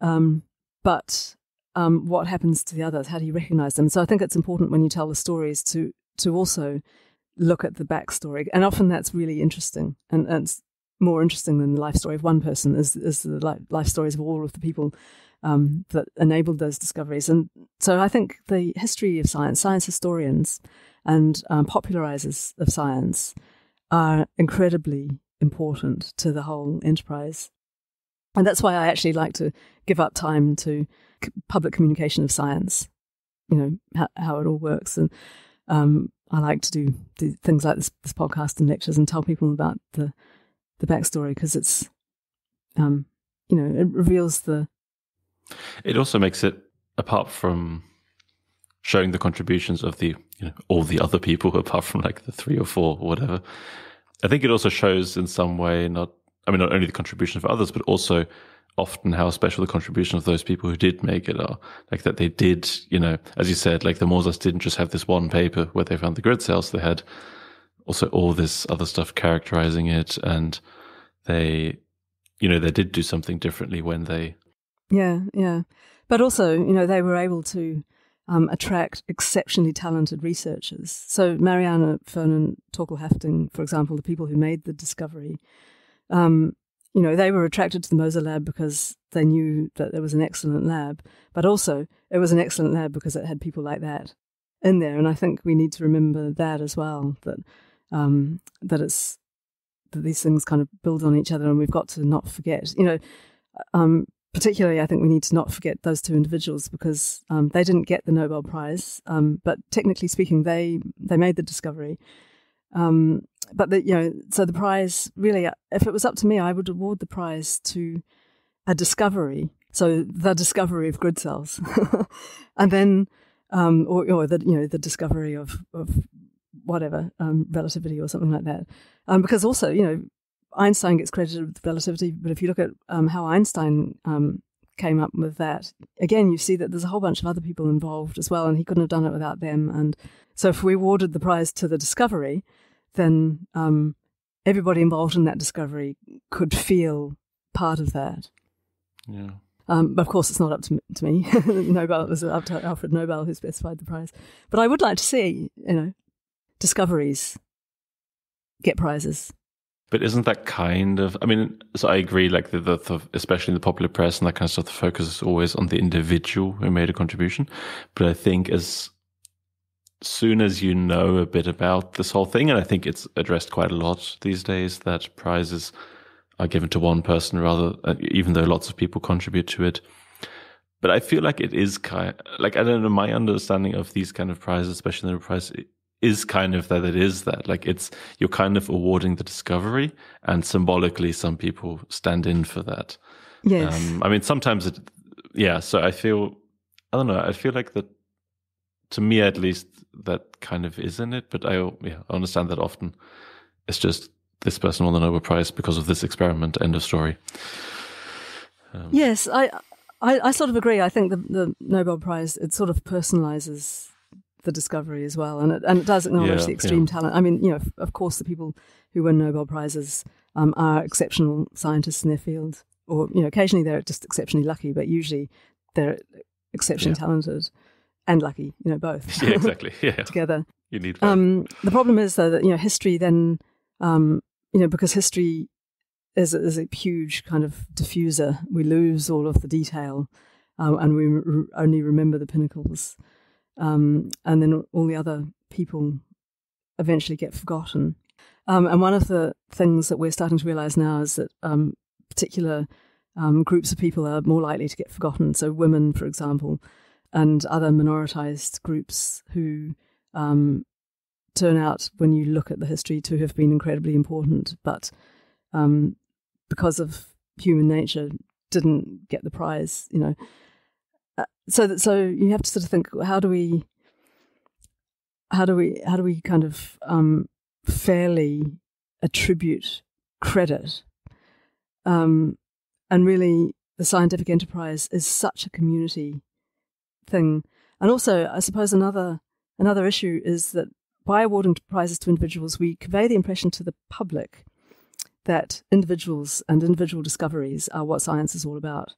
Um, but um, what happens to the others? How do you recognize them? So I think it's important when you tell the stories to to also look at the backstory, and often that's really interesting, and, and it's more interesting than the life story of one person is is the life, stories of all of the people um, that enabled those discoveries. And so I think the history of science, science historians, and um, popularizers of science are incredibly important to the whole enterprise. And that's why I actually like to give up time to public communication of science, you know, how it all works. And um, I like to do, do things like this, this, podcast and lectures and tell people about the, the backstory because it's, um, you know, it reveals the. It also makes it, apart from showing the contributions of the you know all the other people (laughs) apart from like the three or four or whatever i think it also shows in some way not i mean not only the contribution of others but also often how special the contribution of those people who did make it are. Like that they did you know as you said like the mosers didn't just have this one paper where they found the grid cells. They had also all this other stuff characterizing it and they you know they did do something differently when they yeah yeah. But also you know they were able to um, attract exceptionally talented researchers. So Marianne Fyhn and Torkel Hafting, for example, the people who made the discovery, um, you know, they were attracted to the Moser lab because they knew that there was an excellent lab, but also it was an excellent lab because it had people like that in there. And I think we need to remember that as well, that um, that it's that these things kind of build on each other, and we've got to not forget. You know, um, particularly, I think we need to not forget those two individuals because um, they didn't get the Nobel Prize, um, but technically speaking, they they made the discovery. Um, but the, you know, so the prize really, if it was up to me, I would award the prize to a discovery. So the discovery of grid cells, (laughs) and then, um, or, or the you know the discovery of of whatever um, relativity or something like that. Um, because also, you know, Einstein gets credited with relativity, but if you look at um, how Einstein um, came up with that, again, you see that there's a whole bunch of other people involved as well, and he couldn't have done it without them. And so, if we awarded the prize to the discovery, then um, everybody involved in that discovery could feel part of that. Yeah. Um, but of course, it's not up to, to me. (laughs) Nobel it was up to Alfred Nobel who specified the prize. But I would like to see, you know, discoveries get prizes. But isn't that kind of? I mean, so I agree. Like the, the, the, especially in the popular press and that kind of stuff, the focus is always on the individual who made a contribution. But I think as soon as you know a bit about this whole thing, and I think it's addressed quite a lot these days, that prizes are given to one person rather, uh, even though lots of people contribute to it. But I feel like it is kind, like I don't know. My understanding of these kind of prizes, especially the prize, is kind of that it is that like it's you're kind of awarding the discovery and symbolically some people stand in for that yes um, i mean sometimes it yeah so i feel i don't know i feel like that to me at least that kind of is in it but i yeah i understand that often it's just this person won the nobel prize because of this experiment end of story um, yes I, I i sort of agree i think the the nobel prize it sort of personalizes the discovery as well, and it, and it does acknowledge yeah, the extreme yeah. talent. I mean, you know, of course, the people who win Nobel prizes um, are exceptional scientists in their field, or you know, occasionally they're just exceptionally lucky, but usually they're exceptionally yeah. talented and lucky. You know, both. (laughs) Yeah, exactly. (laughs) Yeah, together. You need. Um, the problem is though that you know history then, um, you know, because history is is a huge kind of diffuser. We lose all of the detail, um, and we re- only remember the pinnacles um, and then all the other people eventually get forgotten. Um, and one of the things that we're starting to realize now is that um, particular um, groups of people are more likely to get forgotten. So, women, for example, and other minoritized groups who um, turn out, when you look at the history, to have been incredibly important, but um, because of human nature, didn't get the prize. You know, so that so you have to sort of think how do we how do we how do we kind of um, fairly attribute credit um, and really the scientific enterprise is such a community thing And also, I suppose another another issue is that by awarding prizes to individuals, we convey the impression to the public that individuals and individual discoveries are what science is all about.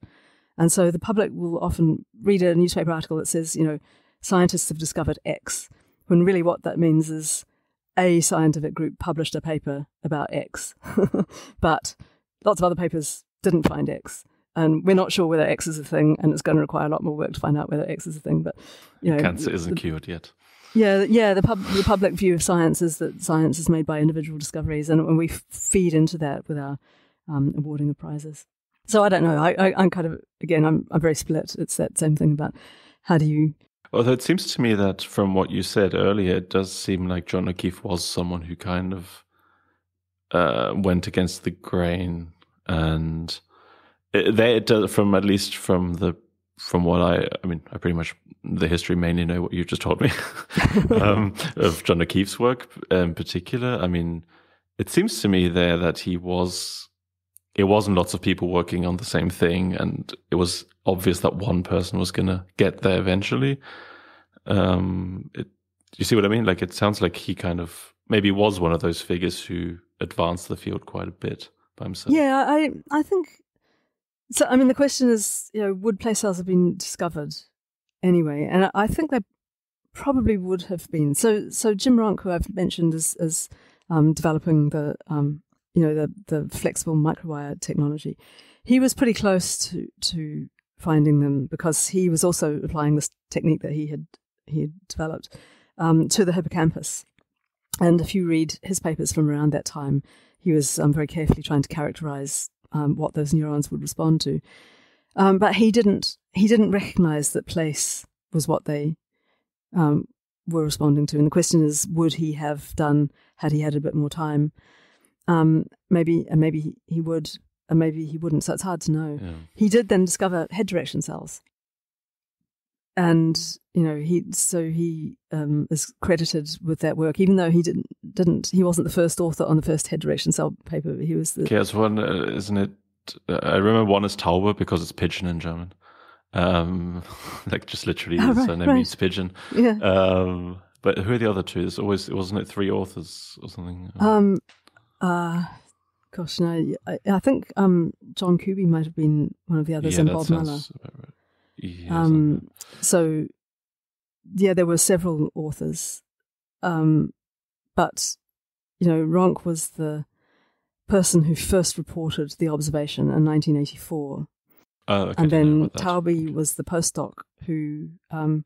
And so the public will often read a newspaper article that says, you know, scientists have discovered X, when really what that means is a scientific group published a paper about X, (laughs) but lots of other papers didn't find X. And we're not sure whether X is a thing, and it's going to require a lot more work to find out whether X is a thing. But you know, cancer isn't the, cured yet. Yeah, yeah. The, pub, the public view of science is that science is made by individual discoveries, and, and we feed into that with our um, awarding of prizes. So I don't know. I, I, am kind of again, I'm I'm very split. It's that same thing about how do you. Although it seems to me that from what you said earlier, it does seem like John O'Keefe was someone who kind of uh, went against the grain and they it does from at least from the from what I I mean I pretty much the history mainly know what you just told me (laughs) um, (laughs) of John O'Keefe's work in particular. I mean, it seems to me there that he was it wasn't lots of people working on the same thing, and it was obvious that one person was going to get there eventually. Um, it, you see what I mean? Like it sounds like he kind of maybe was one of those figures who advanced the field quite a bit by himself. Yeah, I I think so, I mean, the question is, you know, would place cells have been discovered anyway? And I think they probably would have been. So, so Jim Ranck, who I've mentioned as, as um, developing the, um, you know, the, the flexible microwire technology, he was pretty close to, to finding them because he was also applying this technique that he had he had developed um, to the hippocampus. And if you read his papers from around that time, he was um, very carefully trying to characterize um, what those neurons would respond to. Um, but he didn't he didn't recognize that place was what they um, were responding to. And the question is, would he have done had he had a bit more time? Um, maybe and maybe he, he would, and maybe he wouldn't. So it's hard to know. Yeah. He did then discover head direction cells, and you know he so he um, is credited with that work, even though he didn't didn't he wasn't the first author on the first head direction cell paper. He was the okay. As one, uh, isn't it? Uh, I remember one is Taube because it's pigeon in German. Um, (laughs) like just literally, oh, right, right. means pigeon. Yeah. Um, but who are the other two? There's always wasn't it three authors or something? Um, uh, gosh, no. I, I think um, John Kubie might have been one of the others, yeah, and Bob Muller. Right. Um, so yeah, there were several authors, um, but you know, Ranck was the person who first reported the observation in 1984. Oh, okay, and then Taube was the postdoc who um,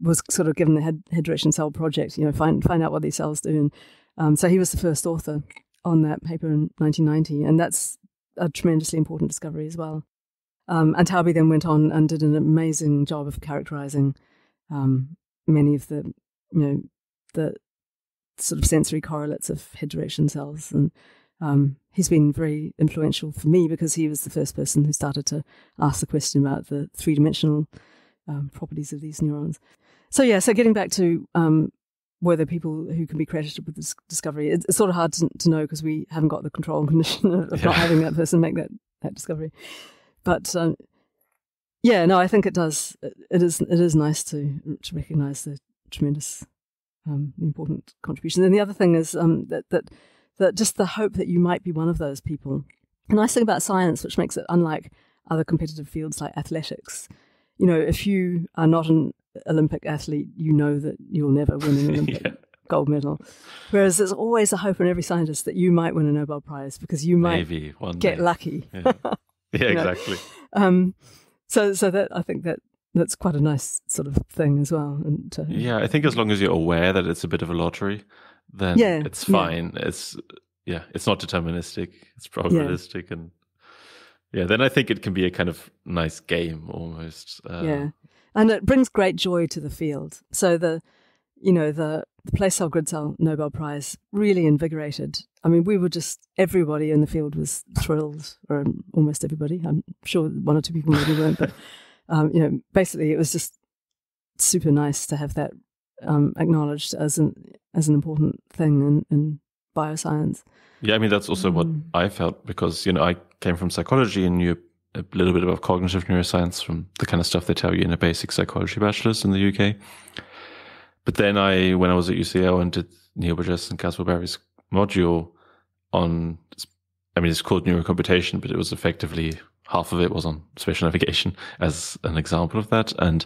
was sort of given the head, head, direction cell project, you know, find find out what these cells do. And um, so he was the first author on that paper in 1990, and that's a tremendously important discovery as well. Um, and Taube then went on and did an amazing job of characterizing um, many of the, you know, the sort of sensory correlates of head direction cells. And um, he's been very influential for me because he was the first person who started to ask the question about the three dimensional um, properties of these neurons. So, yeah, so getting back to um, whether people who can be credited with this discovery, it's, it's sort of hard to, to know because we haven't got the control condition of, of yeah. not having that person make that, that discovery. But um, yeah, no, I think it does. It is it is nice to to recognise the tremendous, um, important contribution. And the other thing is um, that that that just the hope that you might be one of those people. The nice thing about science, which makes it unlike other competitive fields like athletics, you know, if you are not an Olympic athlete, you know that you'll never win an (laughs) Olympic yeah. gold medal. Whereas there's always a hope in every scientist that you might win a Nobel Prize because you might Maybe one get day. lucky. Yeah. (laughs) (laughs) Yeah, exactly. Um, so, so that I think that that's quite a nice sort of thing as well. And uh, yeah, I think as long as you're aware that it's a bit of a lottery, then yeah, it's fine. Yeah. It's yeah, it's not deterministic. It's (laughs) probabilistic, yeah. and yeah, then I think it can be a kind of nice game almost. Uh, yeah, and it brings great joy to the field. So the you know the the place cell grid Nobel Prize really invigorated. I mean, we were just everybody in the field was thrilled, or almost everybody. I'm sure one or two people maybe weren't, but (laughs) um, you know, basically, it was just super nice to have that um, acknowledged as an as an important thing in, in bioscience. Yeah, I mean that's also mm. what I felt because you know I came from psychology and knew a little bit about cognitive neuroscience from the kind of stuff they tell you in a basic psychology bachelor's in the UK. But then I, when I was at UCL and did Neil Burgess and Caswell Barry's module on, I mean, it's called neurocomputation, but it was effectively half of it was on spatial navigation (laughs) as an example of that. And,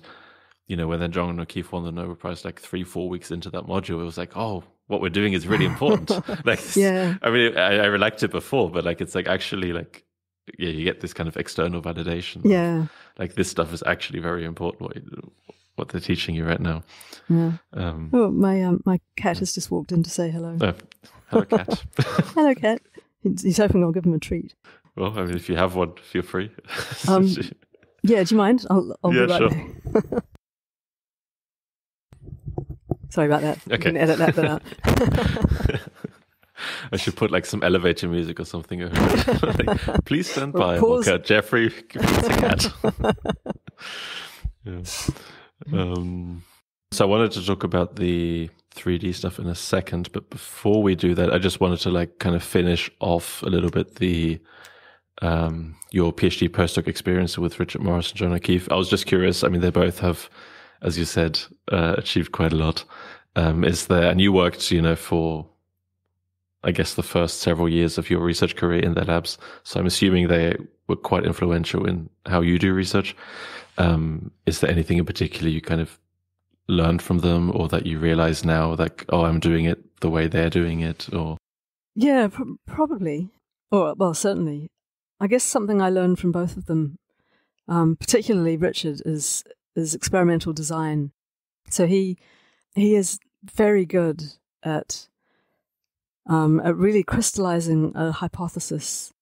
you know, when then John O'Keefe won the Nobel Prize like three, four weeks into that module, it was like, oh, what we're doing is really important. (laughs) (laughs) like, yeah. I mean, I, I liked it before, but like, it's like actually like, yeah, you get this kind of external validation. Yeah. Of, like this stuff is actually very important. What, what they're teaching you right now. Yeah. Um, oh, my um, my cat has just walked in to say hello. Uh, hello, cat. (laughs) hello, cat. He's hoping I'll give him a treat. Well, I mean, if you have one, feel free. (laughs) Um, yeah, do you mind? I'll, I'll yeah, be right sure. back. (laughs) Sorry about that. Okay. You can edit that bit out. I should put like some elevator music or something. like, Please stand by. Pause. We'll Jeffrey, give us a cat. yeah. Um, so I wanted to talk about the 3D stuff in a second, but before we do that, I just wanted to like kind of finish off a little bit the um, your PhD postdoc experience with Richard Morris and John O'Keefe. I was just curious. I mean, they both have, as you said, uh, achieved quite a lot. Um, is there, and you worked, you know, for, I guess, the first several years of your research career in their labs. So I'm assuming they were quite influential in how you do research. Um, is there anything in particular you kind of learned from them or that you realize now like, oh, I'm doing it the way they're doing it or? Yeah, pr- probably. Or, well, certainly. I guess something I learned from both of them, um, particularly Richard, is is experimental design. So he he is very good at um, at really crystallizing a hypothesis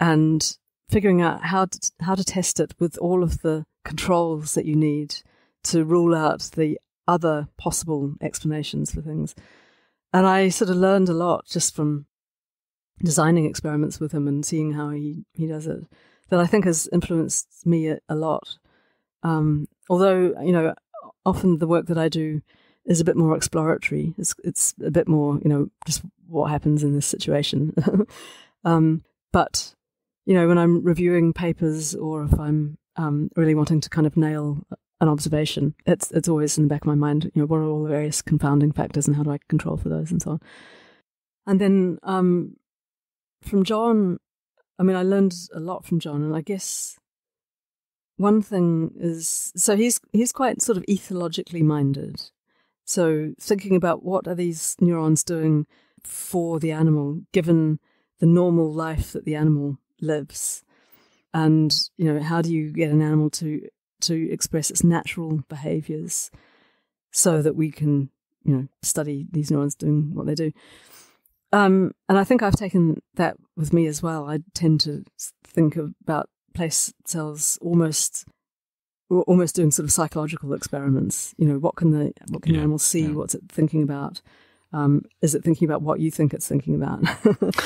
and figuring out how to, how to test it with all of the controls that you need to rule out the other possible explanations for things. And I sort of learned a lot just from designing experiments with him and seeing how he, he does it that I think has influenced me a, a lot. Um, although, you know, often the work that I do is a bit more exploratory. It's, it's a bit more, you know, just what happens in this situation. (laughs) um, but, you know, when I'm reviewing papers or if I'm um, really wanting to kind of nail an observation, it's it's always in the back of my mind. You know, what are all the various confounding factors and how do I control for those and so on. And then um, from John, I mean, I learned a lot from John, and I guess one thing is so he's he's quite sort of ethologically minded. So thinking about what are these neurons doing for the animal, given the normal life that the animal lives. And you know how do you get an animal to to express its natural behaviors so that we can you know study these neurons doing what they do? Um, and i think i've taken that with me as well. I tend to think about place cells almost almost doing sort of psychological experiments. You know what can the what can yeah, the animal see? yeah. what's it thinking about um, is it thinking about what you think it's thinking about?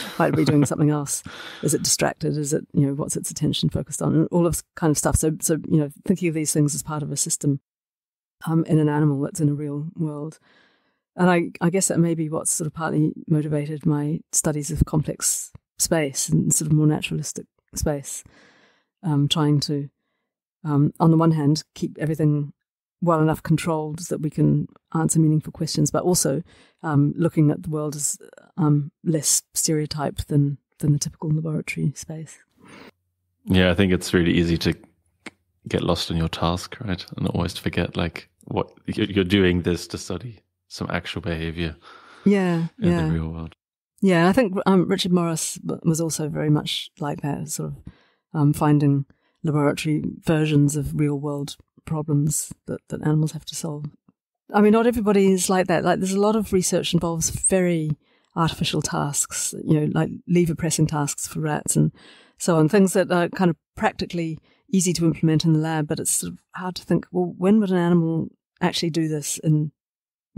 (laughs) Might be doing something else? Is it distracted? Is it, you know, what's its attention focused on? All of kind of stuff. So, so you know, thinking of these things as part of a system um, in an animal that's in a real world. And I, I guess that may be what's sort of partly motivated my studies of complex space and sort of more naturalistic space. Um, trying to, um, on the one hand, keep everything well enough controlled that we can answer meaningful questions, but also um, looking at the world as um, less stereotyped than than the typical laboratory space. Yeah, I think it's really easy to get lost in your task, right, and always forget like what you're doing this to study some actual behavior. Yeah, in yeah. the real world. Yeah, I think um, Richard Morris was also very much like that, sort of um, finding laboratory versions of real world problems that, that animals have to solve. I mean, not everybody is like that. Like, there's a lot of research involves very artificial tasks, you know, like lever pressing tasks for rats and so on, things that are kind of practically easy to implement in the lab, but it's sort of hard to think, well, when would an animal actually do this in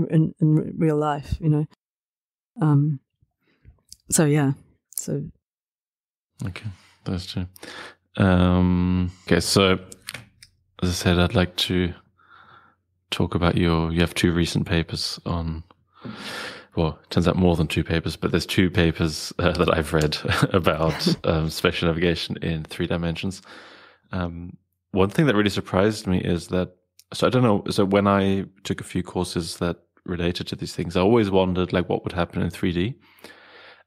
in, in real life, you know? Um, so yeah, so okay, that's true. Um, okay, so as I said, I'd like to talk about your. You have two recent papers on. Well, it turns out more than two papers, but there's two papers uh, (laughs) that I've read (laughs) about (laughs) um, spatial navigation in three dimensions. Um, one thing that really surprised me is that so I don't know. So when I took a few courses that related to these things, I always wondered like what would happen in 3D,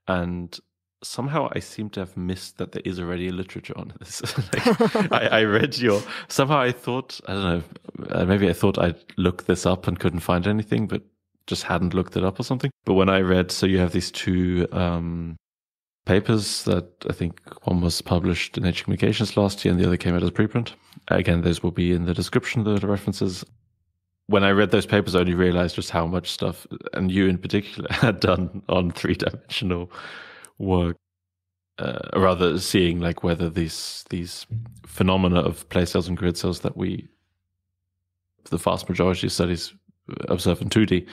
and somehow I seem to have missed that there is already a literature on this. (laughs) like, I, I, read your somehow I thought I don't know uh, maybe I thought I'd look this up and couldn't find anything, but just hadn't looked it up or something. But when I read, so you have these two um, papers that I think one was published in Nature Communications last year and the other came out as preprint. Again, those will be in the description, of the references. When I read those papers, I only realized just how much stuff, and you in particular, (laughs) had done on three dimensional work. Uh, rather, seeing like whether these these phenomena of place cells and grid cells that we, the vast majority of studies observe in 2D,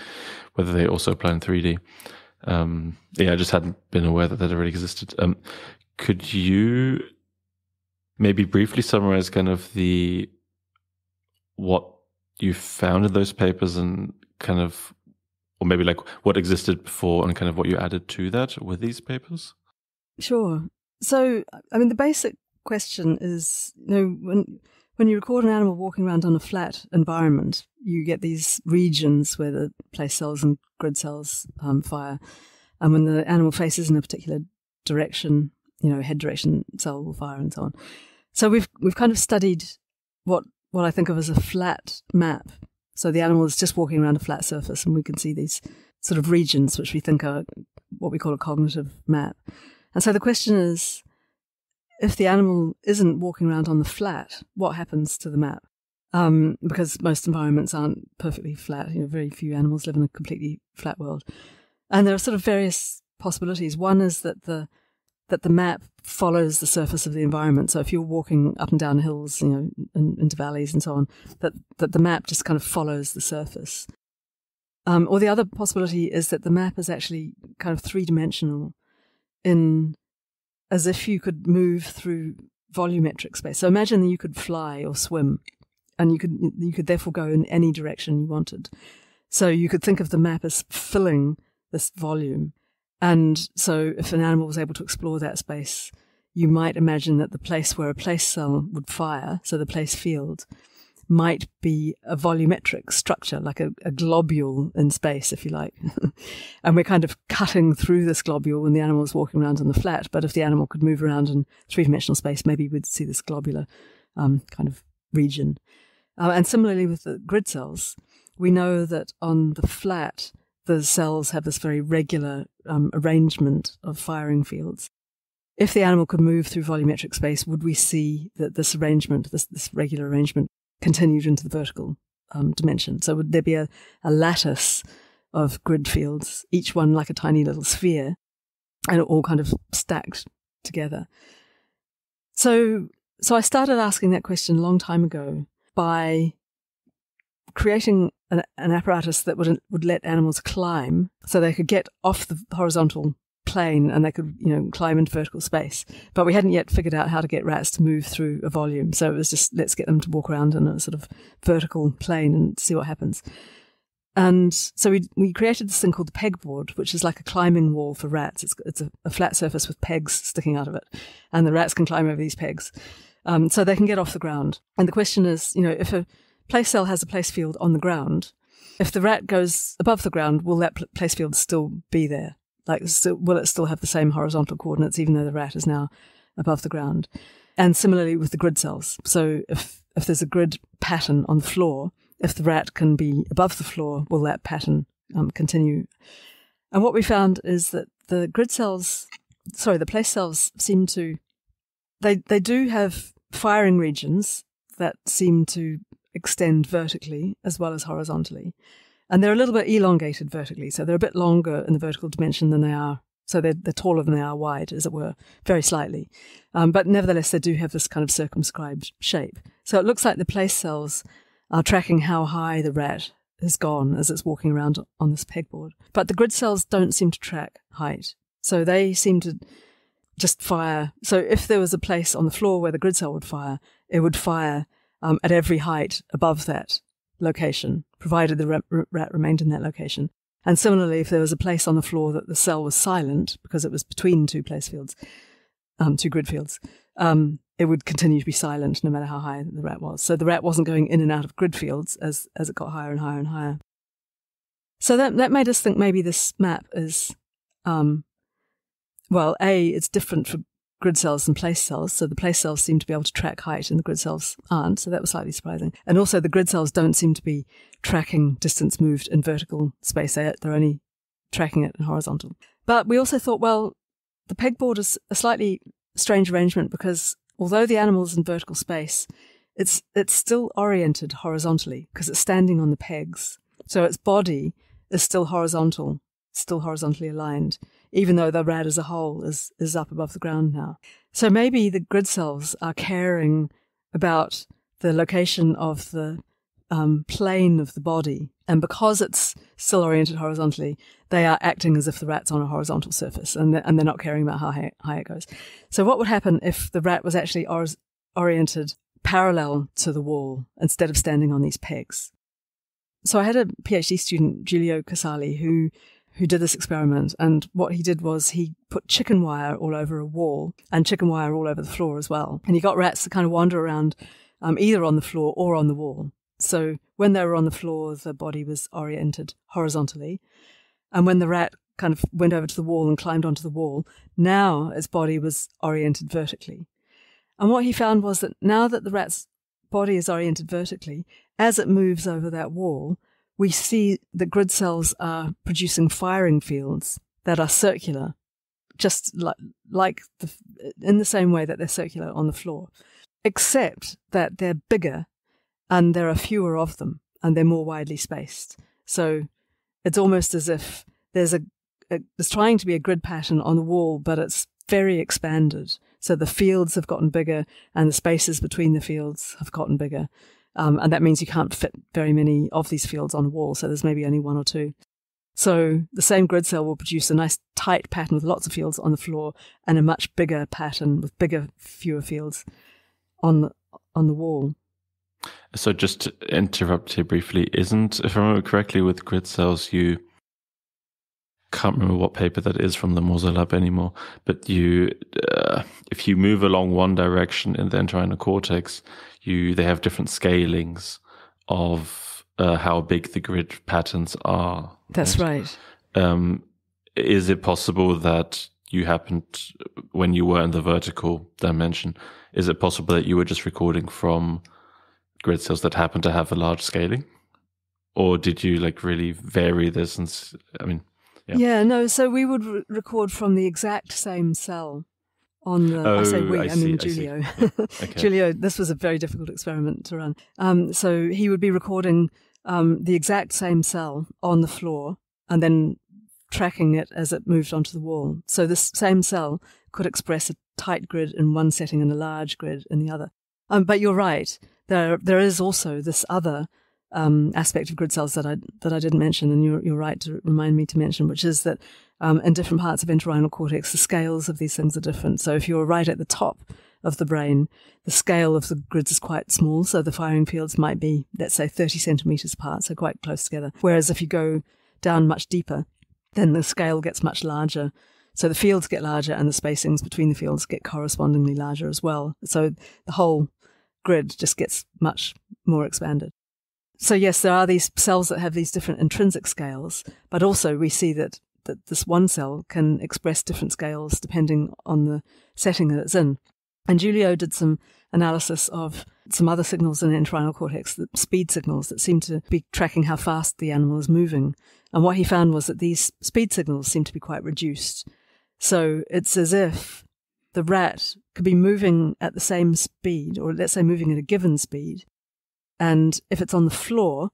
whether they also apply in 3D. Um, yeah, I just hadn't been aware that that already existed. Um, could you maybe briefly summarize kind of the what you found in those papers and kind of, or maybe like what existed before and kind of what you added to that with these papers? Sure. So, I mean, the basic question is, you know, when when you record an animal walking around on a flat environment, you get these regions where the place cells and grid cells um, fire. And when the animal faces in a particular direction, you know, head direction cell will fire and so on. So we've we've kind of studied what what I think of as a flat map. So the animal is just walking around a flat surface, and we can see these sort of regions, which we think are what we call a cognitive map. And so the question is, if the animal isn't walking around on the flat, what happens to the map? Um, because most environments aren't perfectly flat. You know, very few animals live in a completely flat world, and there are sort of various possibilities. One is that the that the map follows the surface of the environment. So if you're walking up and down hills, you know, in, into valleys and so on, that that the map just kind of follows the surface. Um, or the other possibility is that the map is actually kind of three dimensional in as if you could move through volumetric space. So imagine that you could fly or swim, and you could you could therefore go in any direction you wanted. So you could think of the map as filling this volume, and so if an animal was able to explore that space, you might imagine that the place where a place cell would fire, so the place field, might be a volumetric structure, like a, a globule in space, if you like. (laughs) and we're kind of cutting through this globule when the animal is walking around on the flat. But if the animal could move around in three dimensional space, maybe we'd see this globular um, kind of region. Uh, and similarly with the grid cells, we know that on the flat, the cells have this very regular um, arrangement of firing fields if the animal could move through volumetric space, would we see that this arrangement, this, this regular arrangement, continued into the vertical um, dimension. So would there be a, a lattice of grid fields, each one like a tiny little sphere, and all kind of stacked together. So, so I started asking that question a long time ago by creating an, an apparatus that would would let animals climb, so they could get off the horizontal plane and they could, you know, climb into vertical space. But we hadn't yet figured out how to get rats to move through a volume. So it was just let's get them to walk around in a sort of vertical plane and see what happens. And so we we created this thing called the pegboard, which is like a climbing wall for rats. It's it's a, a flat surface with pegs sticking out of it, and the rats can climb over these pegs, um, so they can get off the ground. And the question is, you know, if a place cell has a place field on the ground, if the rat goes above the ground, will that place field still be there? Like, still, will it still have the same horizontal coordinates, even though the rat is now above the ground? And similarly with the grid cells. So if, if there's a grid pattern on the floor, if the rat can be above the floor, will that pattern um, continue? And what we found is that the grid cells, sorry, the place cells seem to, they, they do have firing regions that seem to extend vertically as well as horizontally. And they're a little bit elongated vertically, so they're a bit longer in the vertical dimension than they are. So they're, they're taller than they are wide, as it were, very slightly. Um, but nevertheless, they do have this kind of circumscribed shape. So it looks like the place cells are tracking how high the rat has gone as it's walking around on this pegboard. But the grid cells don't seem to track height. So they seem to just fire. So if there was a place on the floor where the grid cell would fire, it would fire um, at every height above that location, provided the rat remained in that location. And similarly, if there was a place on the floor that the cell was silent because it was between two place fields, um, two grid fields, um, it would continue to be silent no matter how high the rat was. So the rat wasn't going in and out of grid fields as, as it got higher and higher and higher. So that, that made us think maybe this map is, um, well, A, it's different for grid cells and place cells. So the place cells seem to be able to track height and the grid cells aren't. So that was slightly surprising. And also the grid cells don't seem to be tracking distance moved in vertical space. They're only tracking it in horizontal. But we also thought, well, the pegboard is a slightly strange arrangement because although the animal is in vertical space, it's it's still oriented horizontally because it's standing on the pegs. So its body is still horizontal, still horizontally aligned, even though the rat as a whole is is up above the ground now. So maybe the grid cells are caring about the location of the um, plane of the body, and because it's still oriented horizontally, they are acting as if the rat's on a horizontal surface, and they're, and they're not caring about how high, high it goes. So, what would happen if the rat was actually or- oriented parallel to the wall instead of standing on these pegs? So, I had a PhD student, Giulio Casali, who who did this experiment, and what he did was he put chicken wire all over a wall and chicken wire all over the floor as well, and he got rats to kind of wander around um, either on the floor or on the wall. So when they were on the floor, the body was oriented horizontally. And when the rat kind of went over to the wall and climbed onto the wall, now its body was oriented vertically. And what he found was that now that the rat's body is oriented vertically, as it moves over that wall, we see that grid cells are producing firing fields that are circular, just like, like the, in the same way that they're circular on the floor, except that they're bigger and there are fewer of them and they're more widely spaced. So it's almost as if there's a, a there's trying to be a grid pattern on the wall, but it's very expanded. So the fields have gotten bigger and the spaces between the fields have gotten bigger. Um, and that means you can't fit very many of these fields on a wall. So there's maybe only one or two. So the same grid cell will produce a nice tight pattern with lots of fields on the floor and a much bigger pattern with bigger, fewer fields on the, on the wall. So just to interrupt here briefly, isn't, if I remember correctly, with grid cells, you can't remember what paper that is from the Moser lab anymore, but you, uh, if you move along one direction in the entorhinal cortex, you, they have different scalings of uh, how big the grid patterns are. That's right. Um, is it possible that you happened when you were in the vertical dimension? Is it possible that you were just recording from grid cells that happen to have a large scaling? Or did you like really vary this? And I mean, yeah, yeah no. So we would re- record from the exact same cell on the. Oh, I say we. I, I, see, mean I Giulio. Yeah. (laughs) Okay. Giulio. This was a very difficult experiment to run. Um, so he would be recording um, the exact same cell on the floor and then tracking it as it moved onto the wall. So this same cell could express a tight grid in one setting and a large grid in the other. Um, but you're right there there is also this other um, aspect of grid cells that I that I didn't mention, and you're you're right to remind me to mention, which is that um, in different parts of entorhinal cortex, the scales of these things are different. So if you're right at the top of the brain, the scale of the grids is quite small, so the firing fields might be, let's say, 30 centimeters apart, so quite close together. Whereas if you go down much deeper, then the scale gets much larger. So the fields get larger and the spacings between the fields get correspondingly larger as well. So the whole grid just gets much more expanded. So yes, there are these cells that have these different intrinsic scales, but also we see that, that this one cell can express different scales depending on the setting that it's in. And Giulio did some analysis of some other signals in the entorhinal cortex, the speed signals that seem to be tracking how fast the animal is moving. And what he found was that these speed signals seem to be quite reduced. So it's as if the rat could be moving at the same speed, or let's say moving at a given speed. And if it's on the floor,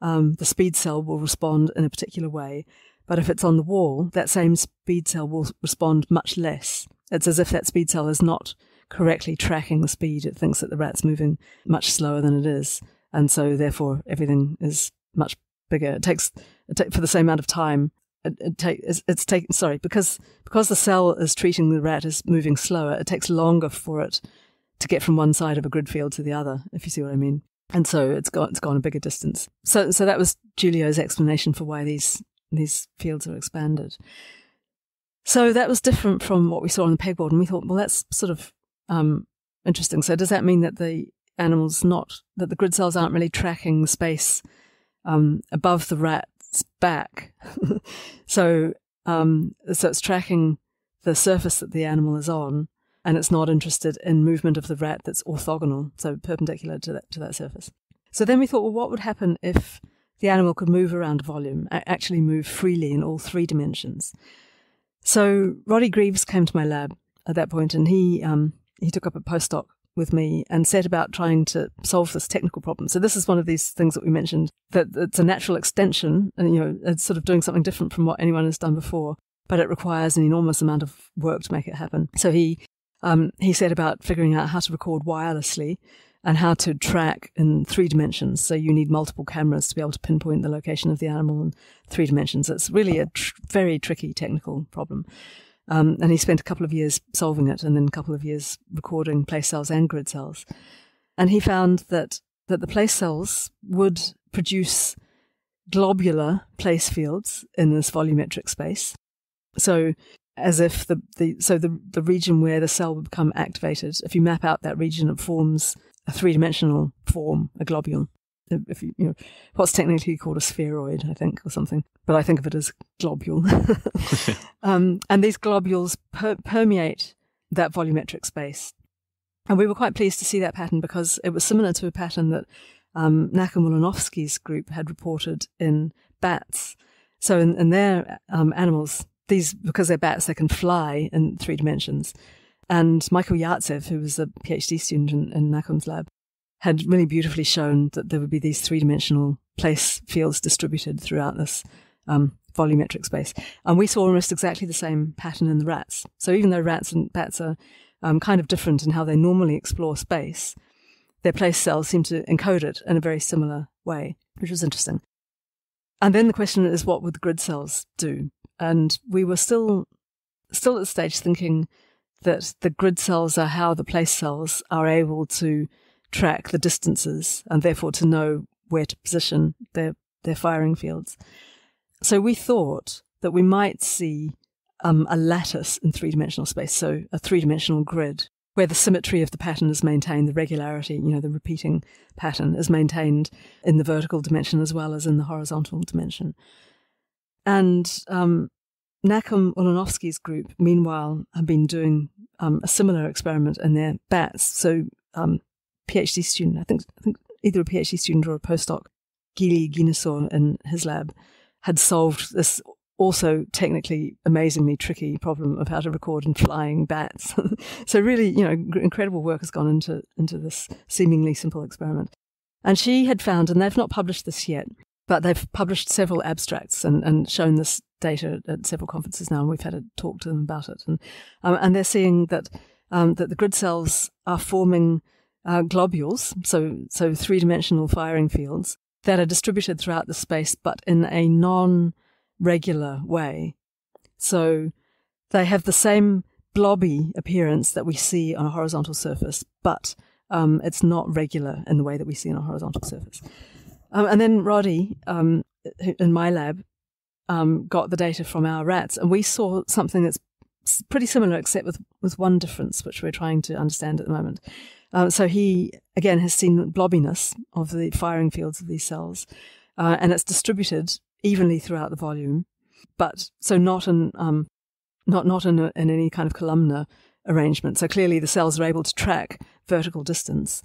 um, the speed cell will respond in a particular way. But if it's on the wall, that same speed cell will respond much less. It's as if that speed cell is not correctly tracking the speed. It thinks that the rat's moving much slower than it is. And so therefore everything is much bigger. It takes, it for the same amount of time, it, it take, it's, it's taking, sorry, because, because the cell is treating the rat as moving slower, it takes longer for it to get from one side of a grid field to the other, if you see what I mean. And so it's gone, it's gone a bigger distance. So, so that was Giulio's explanation for why these, these fields are expanded. So that was different from what we saw on the pegboard. And we thought, well, that's sort of, um, interesting. So does that mean that the animals not that the grid cells aren't really tracking the space um, above the rat's back? (laughs) so um, so it's tracking the surface that the animal is on, and it's not interested in movement of the rat that's orthogonal, so perpendicular to that to that surface. So then we thought, well, what would happen if the animal could move around volume, actually move freely in all three dimensions? So Roddy Grieves came to my lab at that point, and he um, he took up a postdoc with me and set about trying to solve this technical problem. So this is one of these things that we mentioned that it's a natural extension, and you know, it's sort of doing something different from what anyone has done before, but it requires an enormous amount of work to make it happen. So he um, he set about figuring out how to record wirelessly and how to track in three dimensions. So you need multiple cameras to be able to pinpoint the location of the animal in three dimensions. It's really a tr- very tricky technical problem. Um, and he spent a couple of years solving it and then a couple of years recording place cells and grid cells. And he found that, that the place cells would produce globular place fields in this volumetric space. So as if the, the so the, the region where the cell would become activated, if you map out that region, it forms a three dimensional form, a globule. If you, you know, what's technically called a spheroid, I think, or something, but I think of it as globule. (laughs) um, and these globules per- permeate that volumetric space. And we were quite pleased to see that pattern because it was similar to a pattern that um, Nachum group had reported in bats. So in, in their um, animals, these because they're bats, they can fly in three dimensions. And Michael Yartsev, who was a PhD student in, in Nachum's lab, had really beautifully shown that there would be these three dimensional place fields distributed throughout this um, volumetric space. And we saw almost exactly the same pattern in the rats. So even though rats and bats are um, kind of different in how they normally explore space, their place cells seem to encode it in a very similar way, which was interesting. And then the question is, what would the grid cells do? And we were still, still at the stage thinking that the grid cells are how the place cells are able to track the distances and therefore to know where to position their, their firing fields. So we thought that we might see um, a lattice in three dimensional space, so a three dimensional grid where the symmetry of the pattern is maintained, the regularity, you know, the repeating pattern is maintained in the vertical dimension as well as in the horizontal dimension. And um, Nachum Ulanovsky's group, meanwhile, have been doing um, a similar experiment in their bats. So, um, PhD student, I think, I think either a PhD student or a postdoc, Gily Ginosar in his lab, had solved this also technically amazingly tricky problem of how to record in flying bats. (laughs) so really, you know, incredible work has gone into into this seemingly simple experiment. And she had found, and they've not published this yet, but they've published several abstracts and, and shown this data at several conferences now, and we've had a talk to them about it. And, um, and they're seeing that, um, that the grid cells are forming uh, globules, so, so three dimensional firing fields, that are distributed throughout the space, but in a non regular way. So they have the same blobby appearance that we see on a horizontal surface, but um, it's not regular in the way that we see on a horizontal surface. Um, and then Roddy um, in my lab um, got the data from our rats, and we saw something that's pretty similar, except with, with one difference, which we're trying to understand at the moment. Um, so he, again, has seen blobbiness of the firing fields of these cells, uh, and it's distributed evenly throughout the volume, but so not in, um, not, not in, a, in any kind of columnar arrangement. So clearly the cells are able to track vertical distance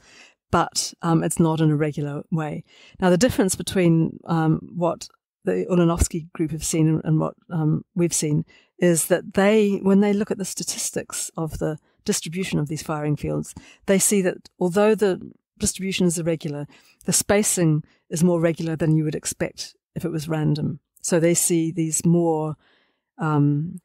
but um, it's not in a regular way. Now, the difference between um, what the Ulanovsky group have seen and, what um, we've seen is that they, when they look at the statistics of the distribution of these firing fields, they see that although the distribution is irregular, the spacing is more regular than you would expect if it was random. So they see these more um,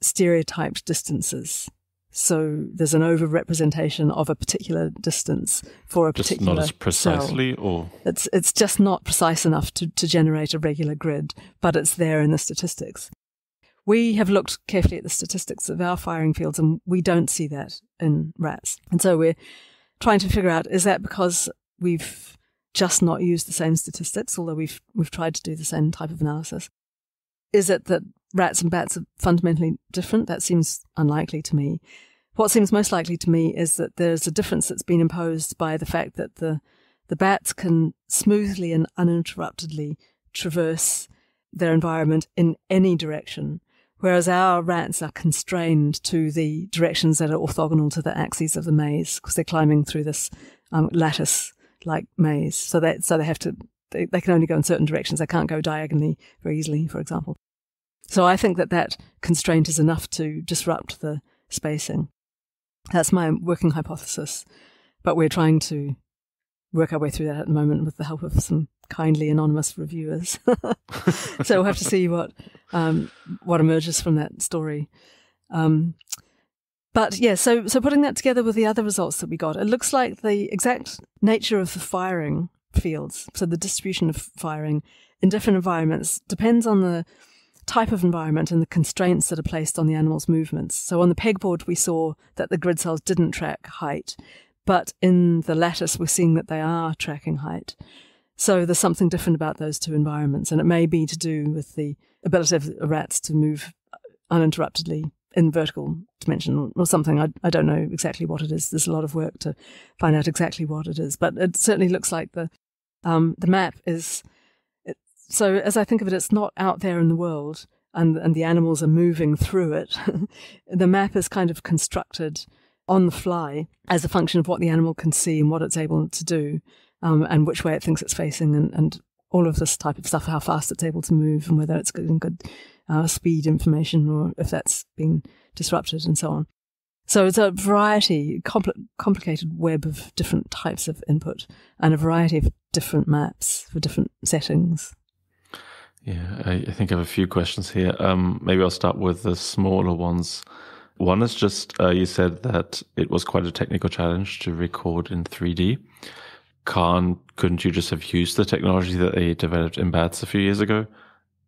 stereotyped distances so there's an overrepresentation of a particular distance for a just particular not as precisely, cell. or it's it's just not precise enough to, to generate a regular grid, but it's there in the statistics. We have looked carefully at the statistics of our firing fields, and we don't see that in rats. And so we're trying to figure out is that because we've just not used the same statistics, although we've we've tried to do the same type of analysis. Is it that rats and bats are fundamentally different? That seems unlikely to me. what seems most likely to me is that there's a difference that's been imposed by the fact that the the bats can smoothly and uninterruptedly traverse their environment in any direction, whereas our rats are constrained to the directions that are orthogonal to the axes of the maze because they're climbing through this um, lattice-like maze. So they so they have to they, they can only go in certain directions. They can't go diagonally very easily, for example. So I think that that constraint is enough to disrupt the spacing. That's my working hypothesis. But we're trying to work our way through that at the moment with the help of some kindly anonymous reviewers. (laughs) so we'll have to see what um, what emerges from that story. Um, but yeah, so so putting that together with the other results that we got, it looks like the exact nature of the firing fields, so the distribution of firing in different environments, depends on the type of environment and the constraints that are placed on the animal's movements. So on the pegboard, we saw that the grid cells didn't track height, but in the lattice, we're seeing that they are tracking height. So there's something different about those two environments, and it may be to do with the ability of rats to move uninterruptedly in vertical dimension or something. I, I don't know exactly what it is. There's a lot of work to find out exactly what it is, but it certainly looks like the um, the map is so as I think of it, it's not out there in the world and, and the animals are moving through it. (laughs) the map is kind of constructed on the fly as a function of what the animal can see and what it's able to do um, and which way it thinks it's facing and, and all of this type of stuff, how fast it's able to move and whether it's getting good uh, speed information or if that's been disrupted and so on. So it's a variety, compl- complicated web of different types of input and a variety of different maps for different settings. Yeah, I, I, think I have a few questions here. Um, maybe I'll start with the smaller ones. One is just uh, you said that it was quite a technical challenge to record in 3D. Can't couldn't you just have used the technology that they developed in bats a few years ago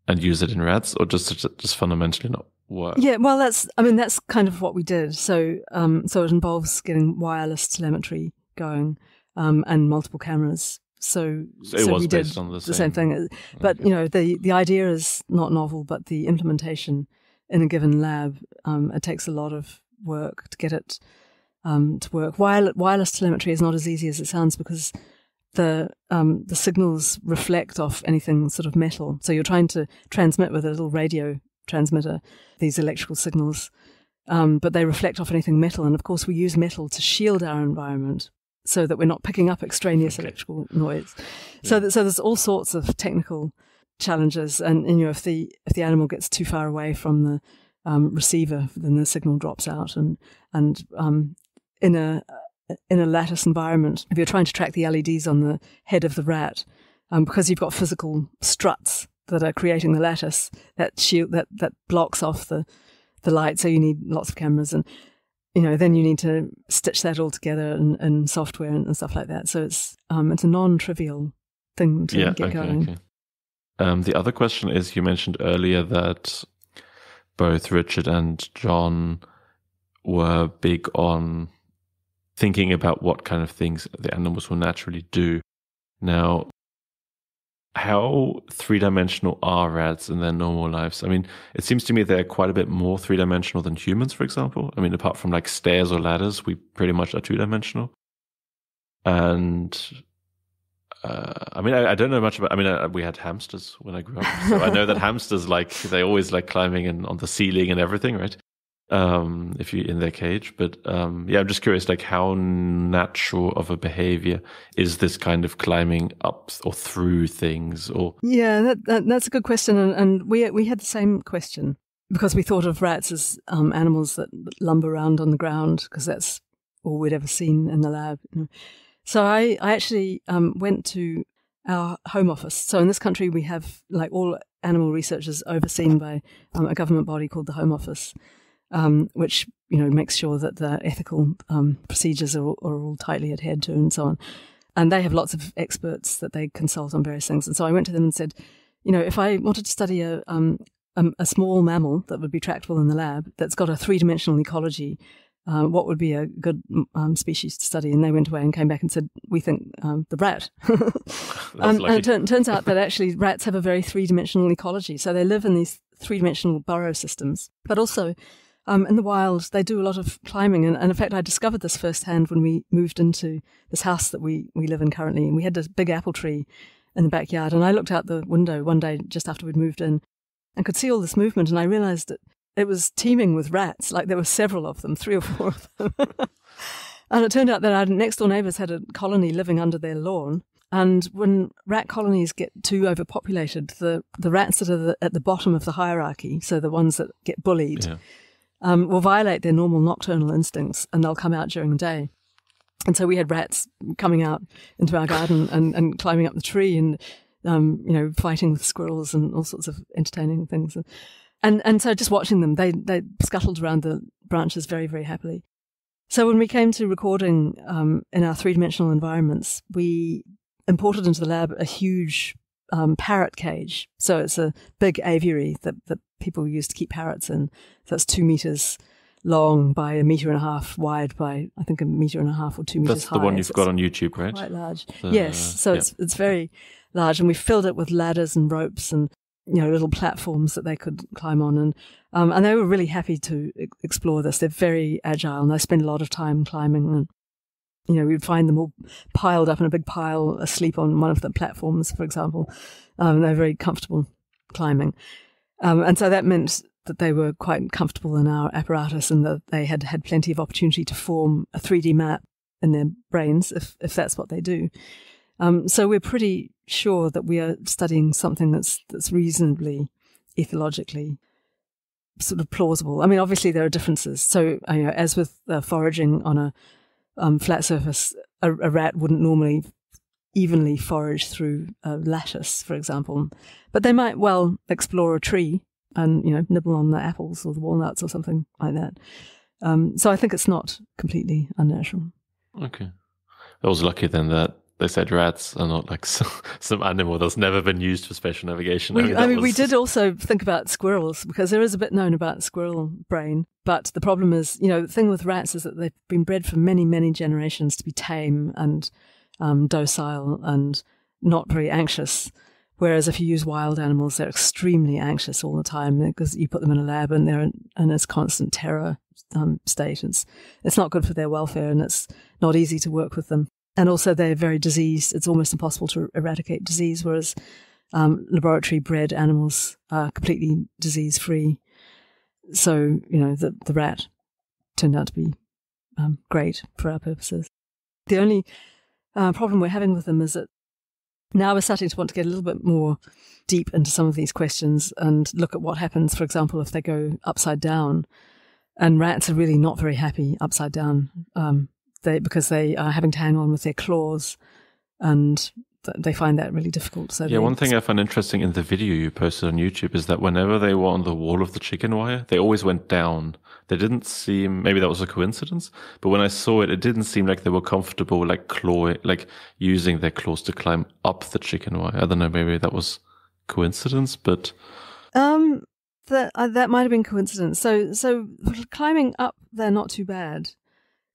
and use it in rats, or just just fundamentally not work? Yeah, well, that's I mean that's kind of what we did. So um, so it involves getting wireless telemetry going um, and multiple cameras so, so, so we did the, the same. thing. But okay. you know, the the idea is not novel, but the implementation in a given lab um, it takes a lot of work to get it um, to work. Wireless, wireless telemetry is not as easy as it sounds because the um, the signals reflect off anything sort of metal. So you're trying to transmit with a little radio transmitter these electrical signals, um, but they reflect off anything metal. And of course, we use metal to shield our environment so that we're not picking up extraneous okay. electrical noise. Yeah. So, that, so there's all sorts of technical challenges, and, and, you know if the if the animal gets too far away from the um, receiver, then the signal drops out, and and um, in a in a lattice environment, if you're trying to track the LEDs on the head of the rat, um, because you've got physical struts that are creating the lattice that shield that that blocks off the the light, so you need lots of cameras and you know, then you need to stitch that all together in, in software and, and, stuff like that. So it's um, it's a non-trivial thing to yeah, get okay, going. Okay. Um, the other question is: you mentioned earlier that both Richard and John were big on thinking about what kind of things the animals will naturally do. Now, how three dimensional are rats in their normal lives? I mean, it seems to me they're quite a bit more three dimensional than humans, for example. I mean, apart from like stairs or ladders, we pretty much are two dimensional. And uh, I mean, I, I, don't know much about. I mean, I, we had hamsters when I grew up, so I know that (laughs) hamsters like they always like climbing in on the ceiling and everything, right? Um, if you're in their cage. But um, yeah, I'm just curious, like how natural of a behavior is this kind of climbing up or through things? Or yeah, that, that, that's a good question, and, and, we we had the same question because we thought of rats as um, animals that lumber around on the ground because that's all we'd ever seen in the lab. So I I actually um, went to our home office. So in this country, we have like all animal research is overseen by um, a government body called the Home Office um, which you know makes sure that the ethical um, procedures are, are all tightly adhered to and so on. And they have lots of experts that they consult on various things. And so I went to them and said, you know, if I wanted to study a um, a, a small mammal that would be tractable in the lab that's got a three dimensional ecology, uh, what would be a good um, species to study? And they went away and came back and said, we think um, the rat. (laughs) um, and it turns out (laughs) that actually rats have a very three dimensional ecology. So they live in these three dimensional burrow systems, but also um, in the wild, they do a lot of climbing. And, and, in fact, I discovered this firsthand when we moved into this house that we, we live in currently. And we had this big apple tree in the backyard. And I looked out the window one day just after we'd moved in and could see all this movement. And I realized that it was teeming with rats. Like there were several of them, three or four of them. (laughs) and it turned out that our next door neighbors had a colony living under their lawn. And when rat colonies get too overpopulated, the, the rats that are the, at the bottom of the hierarchy, so the ones that get bullied, yeah. Um, will violate their normal nocturnal instincts and they'll come out during the day. And so we had rats coming out into our garden and, and climbing up the tree and, um, you know, fighting with squirrels and all sorts of entertaining things. And, and so just watching them, they, they scuttled around the branches very, very happily. So when we came to recording um, in our three dimensional environments, we imported into the lab a huge um, parrot cage. So it's a big aviary that, that people use to keep parrots in. So it's two meters long by a meter and a half wide by I think a meter and a half or two meters That's high. That's the one you've got on YouTube, right? Quite large. The, yes. So yeah. it's it's very large, and we filled it with ladders and ropes and you know little platforms that they could climb on, and um, and they were really happy to explore this. They're very agile, and they spend a lot of time climbing. And you know, we'd find them all piled up in a big pile, asleep on one of the platforms, for example. Um, they're very comfortable climbing, um, and so that meant that they were quite comfortable in our apparatus, and that they had had plenty of opportunity to form a 3D map in their brains, if if that's what they do. Um, so we're pretty sure that we are studying something that's that's reasonably ethologically sort of plausible. I mean, obviously there are differences. So, you know, as with uh, foraging on a um, flat surface, a, a, rat wouldn't normally evenly forage through a lattice, for example, but they might well explore a tree and you know nibble on the apples or the walnuts or something like that. Um, so I think it's not completely unnatural. Okay, I was lucky then that they said rats are not like (laughs) some, animal that's never been used for spatial navigation. We, I mean, I mean was... we did also think about squirrels because there is a bit known about squirrel brain. But the problem is, you know, the thing with rats is that they've been bred for many, many generations to be tame and um, docile and not very anxious. Whereas if you use wild animals, they're extremely anxious all the time because you put them in a lab and they're in, this constant terror um, state. It's, it's not good for their welfare and it's not easy to work with them and also they're very diseased. It's almost impossible to eradicate disease, whereas um, laboratory bred animals are completely disease free. So, you know, the, the rat turned out to be um, great for our purposes. The only uh, problem we're having with them is that now we're starting to want to get a little bit more deep into some of these questions and look at what happens, for example, if they go upside down. And rats are really not very happy upside down. Um, they because they are having to hang on with their claws, and they find that really difficult. So yeah, one thing I found interesting in the video you posted on YouTube is that whenever they were on the wall of the chicken wire, they always went down. They didn't seem maybe that was a coincidence, but when I saw it, it didn't seem like they were comfortable like claw like using their claws to climb up the chicken wire. I don't know, maybe that was coincidence, but um, that uh, that might have been coincidence. So so climbing up, they're not too bad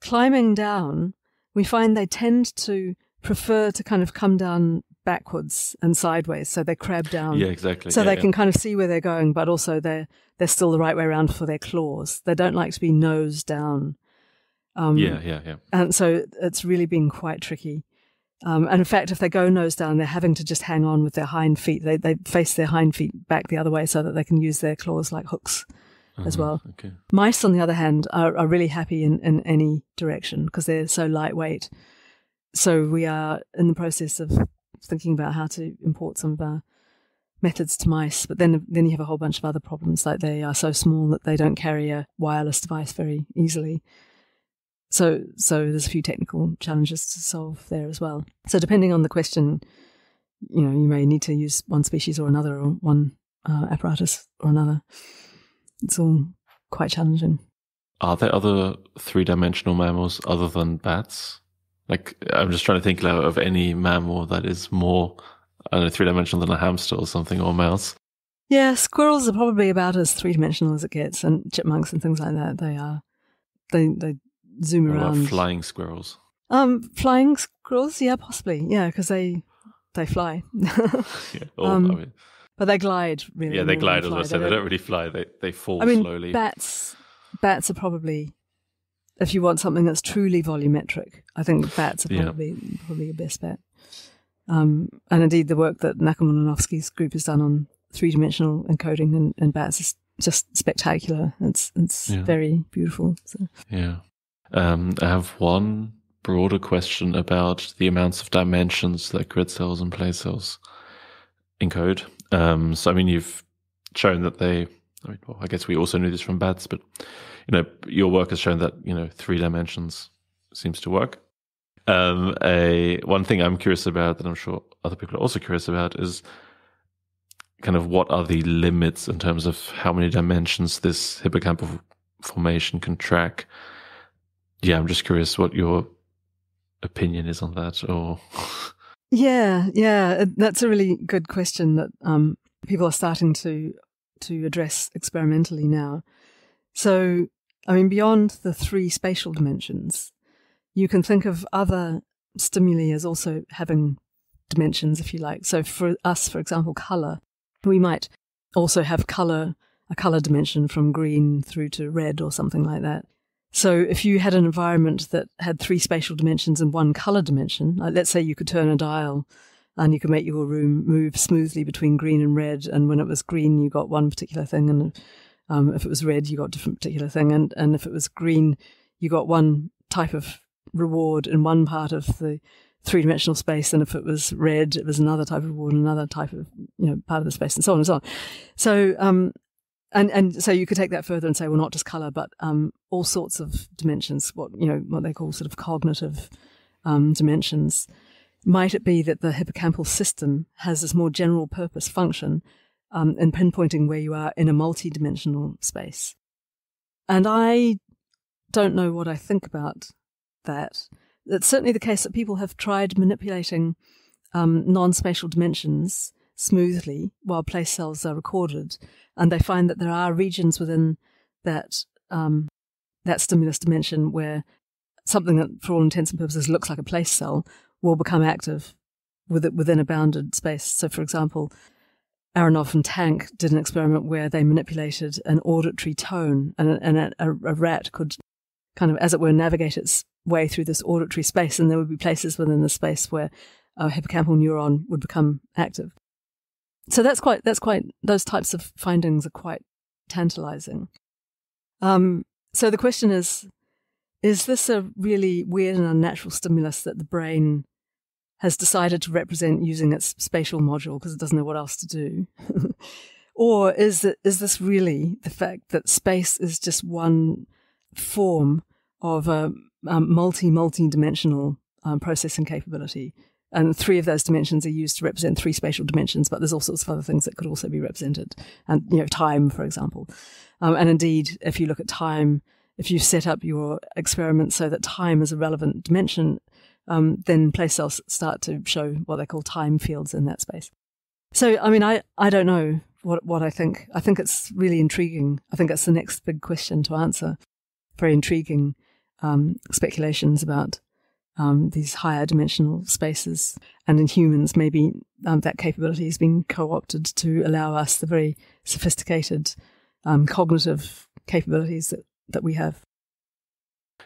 climbing down, we find they tend to prefer to kind of come down backwards and sideways. So they crab down. Yeah, exactly. So yeah, they yeah. can kind of see where they're going, but also they're, they're still the right way around for their claws. They don't like to be nose down. Um, yeah, yeah, yeah. And so it's really been quite tricky. Um, and in fact, if they go nose down, they're having to just hang on with their hind feet. They, they face their hind feet back the other way so that they can use their claws like hooks uh-huh, as well. Okay. Mice, on the other hand, are, are really happy in, in any direction because they're so lightweight. So we are in the process of thinking about how to import some of our methods to mice. But then, then you have a whole bunch of other problems, like they are so small that they don't carry a wireless device very easily. So, so there's a few technical challenges to solve there as well. So, depending on the question, you know, you may need to use one species or another, or one uh, apparatus or another it's all quite challenging. Are there other three dimensional mammals other than bats? Like, I'm just trying to think of any mammal that is more, I don't know, three dimensional than a hamster or something or a mouse. Yeah, squirrels are probably about as three dimensional as it gets, and chipmunks and things like that. They are, they they zoom what around. flying squirrels. Um, flying squirrels, yeah, possibly, yeah, because they they fly. (laughs) yeah, um, I mean, but they glide really. Yeah, they glide. As I said, they, they don't really fly. They they fall I mean, slowly. Bats bats are probably, if you want something that's truly volumetric, I think bats are probably yeah. probably your best bet. Um, and indeed, the work that Nachum Ulanovsky's group has done on three dimensional encoding and, and bats is just spectacular. It's it's yeah. very beautiful. So. Yeah. Um, I have one broader question about the amounts of dimensions that grid cells and place cells encode. Um, so, I mean, you've shown that they. I mean, well, I guess we also knew this from bats, but you know, your work has shown that you know three dimensions seems to work. Um, a one thing I'm curious about that I'm sure other people are also curious about is kind of what are the limits in terms of how many dimensions this hippocampal formation can track. Yeah, I'm just curious what your opinion is on that, or (laughs) yeah, yeah, that's a really good question that um, people are starting to to address experimentally now. So, I mean, beyond the three spatial dimensions, you can think of other stimuli as also having dimensions, if you like. So, for us, for example, color we might also have color, a color dimension from green through to red or something like that. So if you had an environment that had three spatial dimensions and one color dimension, like let's say you could turn a dial and you could make your room move smoothly between green and red. And when it was green, you got one particular thing. And um, if it was red, you got a different particular thing. And, and if it was green, you got one type of reward in one part of the three dimensional space, and if it was red, it was another type of reward, another type of you know part of the space, and so on and so on. So um, and and so you could take that further and say, well, not just color, but um, all sorts of dimensions. What you know, what they call sort of cognitive um, dimensions. Might it be that the hippocampal system has this more general purpose function um, in pinpointing where you are in a multi-dimensional space? And I don't know what I think about that it's certainly the case that people have tried manipulating um, non spatial dimensions smoothly while place cells are recorded, and they find that there are regions within that um, that stimulus dimension where something that, for all intents and purposes, looks like a place cell will become active within a bounded space. So, for example, Aronov and Tank did an experiment where they manipulated an auditory tone, and, a, a, a, rat could kind of, as it were, navigate its way through this auditory space, and there would be places within the space where a hippocampal neuron would become active. So that's quite that's quite those types of findings are quite tantalizing. Um, so the question is: Is this a really weird and unnatural stimulus that the brain has decided to represent using its spatial module because it doesn't know what else to do? (laughs) or is it is this really the fact that space is just one form of a um, multi multi dimensional um, processing capability. And three of those dimensions are used to represent three spatial dimensions, but there's all sorts of other things that could also be represented. And, you know, time, for example. Um, and indeed, if you look at time, if you set up your experiment so that time is a relevant dimension, um, then place cells start to show what they call time fields in that space. So, I mean, I, I don't know what, what I think. I think it's really intriguing. I think that's the next big question to answer. Very intriguing um, speculations about um, these higher dimensional spaces. And in humans, maybe um, that capability has been co opted to allow us the very sophisticated um, cognitive capabilities that, that we have.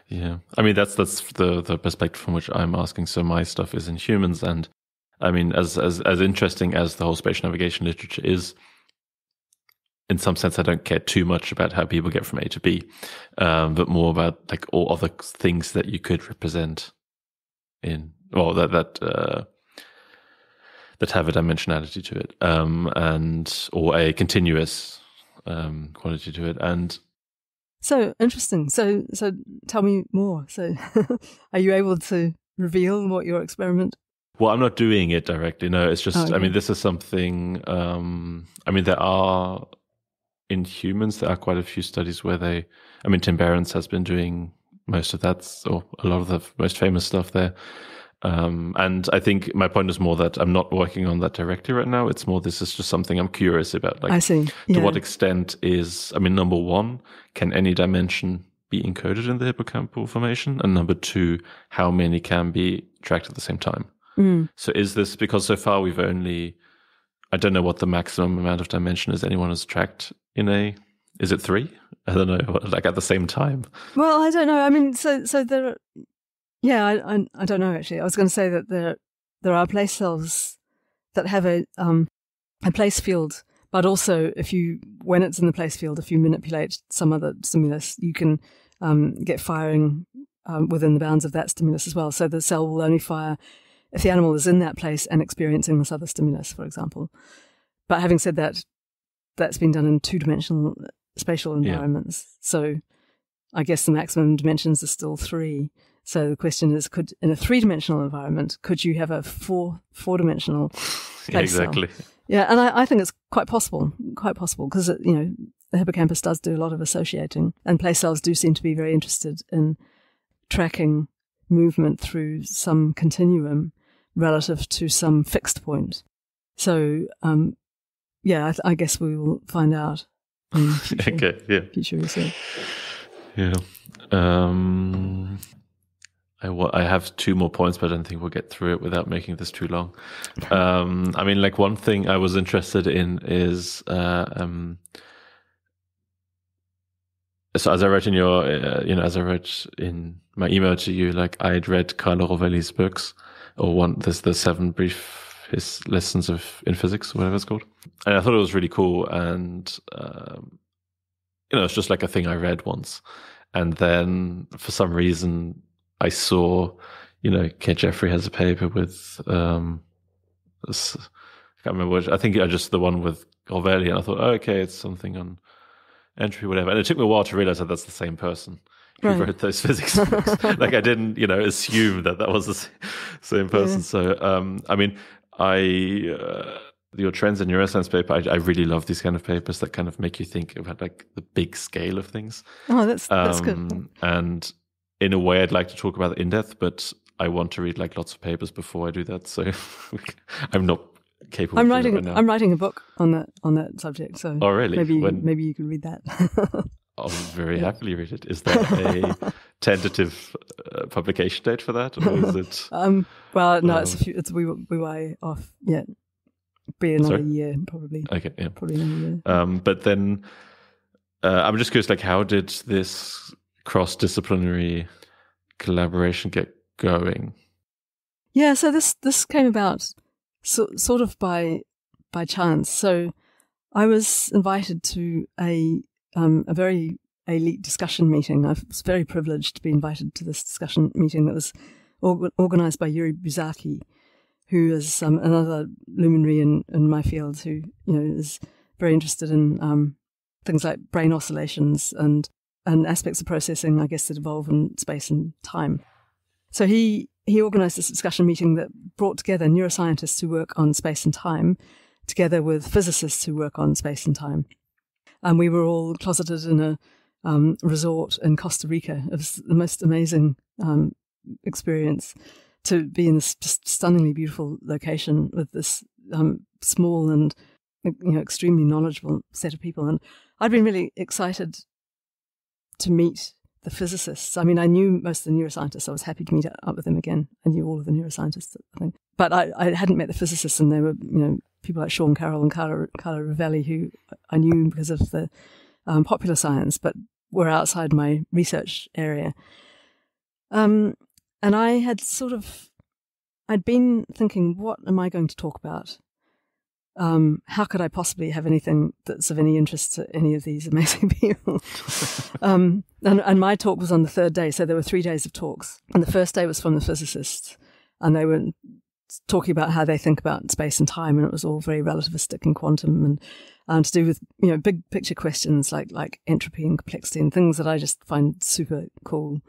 Yeah, I mean that's that's the the perspective from which I'm asking. So my stuff is in humans, and I mean as as as interesting as the whole spatial navigation literature is, in some sense, I don't care too much about how people get from A to B, um, but more about like all other things that you could represent in, well, that that uh, that have a dimensionality to it, um, and or a continuous um, quality to it, and. So interesting. So, so tell me more. So, (laughs) are you able to reveal what your experiment well, I'm not doing it directly. No, it's just. Oh, okay. I mean, this is something. Um, I mean, there are in humans, there are quite a few studies where they, I mean, Tim Behrens has been doing most of that, or a lot of the most famous stuff there. Um, and I think my point is more that I'm not working on that directly right now. It's more this is just something I'm curious about. Like, I see. Yeah. To what extent is, I mean, number one, can any dimension be encoded in the hippocampal formation? And number two, how many can be tracked at the same time? Mm. So is this because so far we've only I don't know what the maximum amount of dimension is anyone has tracked in a Is it three? I don't know. (laughs) Like at the same time. Well, I don't know. I mean, so so there. Yeah, I, I, I don't know actually. I was going to say that there there are place cells that have a um a place field, but also if you when it's in the place field, if you manipulate some other stimulus, you can um, get firing um, within the bounds of that stimulus as well. So the cell will only fire if the animal is in that place and experiencing this other stimulus, for example. But having said that, that's been done in two dimensional spatial environments. Yeah. So I guess the maximum dimensions are still three. So the question is, could in a three dimensional environment, could you have a four four dimensional yeah, (laughs) exactly. Cell? Yeah, and I, I, think it's quite possible, quite possible, because you know the hippocampus does do a lot of associating, and place cells do seem to be very interested in tracking movement through some continuum relative to some fixed point. So, um, yeah, I, I, guess we will find out. (laughs) Future, okay, yeah. Future research. Yeah. Um, I, I have two more points, but I don't think we'll get through it without making this too long. (laughs) Um, I mean, like one thing I was interested in is, uh, um, so as I read in your, uh, you know, as I read in my email to you, like I'd read Carlo Rovelli's books, or one, there's the seven brief his lessons of in physics, whatever it's called, and I thought it was really cool. And um, you know, it's just like a thing I read once, and then for some reason I saw, you know, Kate Jeffery has a paper with, um, this, I can't remember which. I think I just the one with Rovelli, and I thought, oh, okay, it's something on entropy, whatever. And it took me a while to realize that that's the same person who right. wrote those (laughs) physics books. like I didn't, you know, assume that that was the same person. Yeah. So, um, I mean, I. Uh, your trends in neuroscience paper, I, I, really love these kind of papers that kind of make you think about like the big scale of things. Oh, that's that's um, good. And in a way, I'd like to talk about it in depth, but I want to read like lots of papers before I do that. So (laughs) I'm not capable. I'm writing. Right I'm writing a book on that on that subject. So oh really? Maybe when, maybe you can read that. (laughs) I'll very happily read it. Is there a (laughs) tentative uh, publication date for that, or is it? um, well, no, um, it's a few. It's we we way off yet. Be another sorry? year probably. Okay, yeah, probably another year. Um, but then uh, I'm just curious, like, how did this cross disciplinary collaboration get going? Yeah, so this this came about so, sort of by by chance. So I was invited to a um, a very elite discussion meeting. I was very privileged to be invited to this discussion meeting that was org- organized by György Buzsáki, who is um, another luminary in, in my field who you know is very interested in um, things like brain oscillations and and aspects of processing, I guess, that evolve in space and time. So he he organised this discussion meeting that brought together neuroscientists who work on space and time, together with physicists who work on space and time, and we were all closeted in a um, resort in Costa Rica. It was the most amazing um, experience to be in this just stunningly beautiful location with this um, small and you know extremely knowledgeable set of people, and I'd been really excited to meet the physicists. I mean, I knew most of the neuroscientists. I was happy to meet up with them again. I knew all of the neuroscientists, I think. But I, I hadn't met the physicists, and they were, you know, people like Sean Carroll and Carla, Carlo Rovelli, who I knew because of the um, popular science, but were outside my research area. Um, and I had sort of, I'd been thinking, what am I going to talk about? Um, how could I possibly have anything that's of any interest to any of these amazing (laughs) people? um, and, and, my talk was on the third day, so there were three days of talks. And the first day was from the physicists, and they were talking about how they think about space and time, and it was all very relativistic and quantum, and um, to do with you know big picture questions like like entropy and complexity and things that I just find super cool.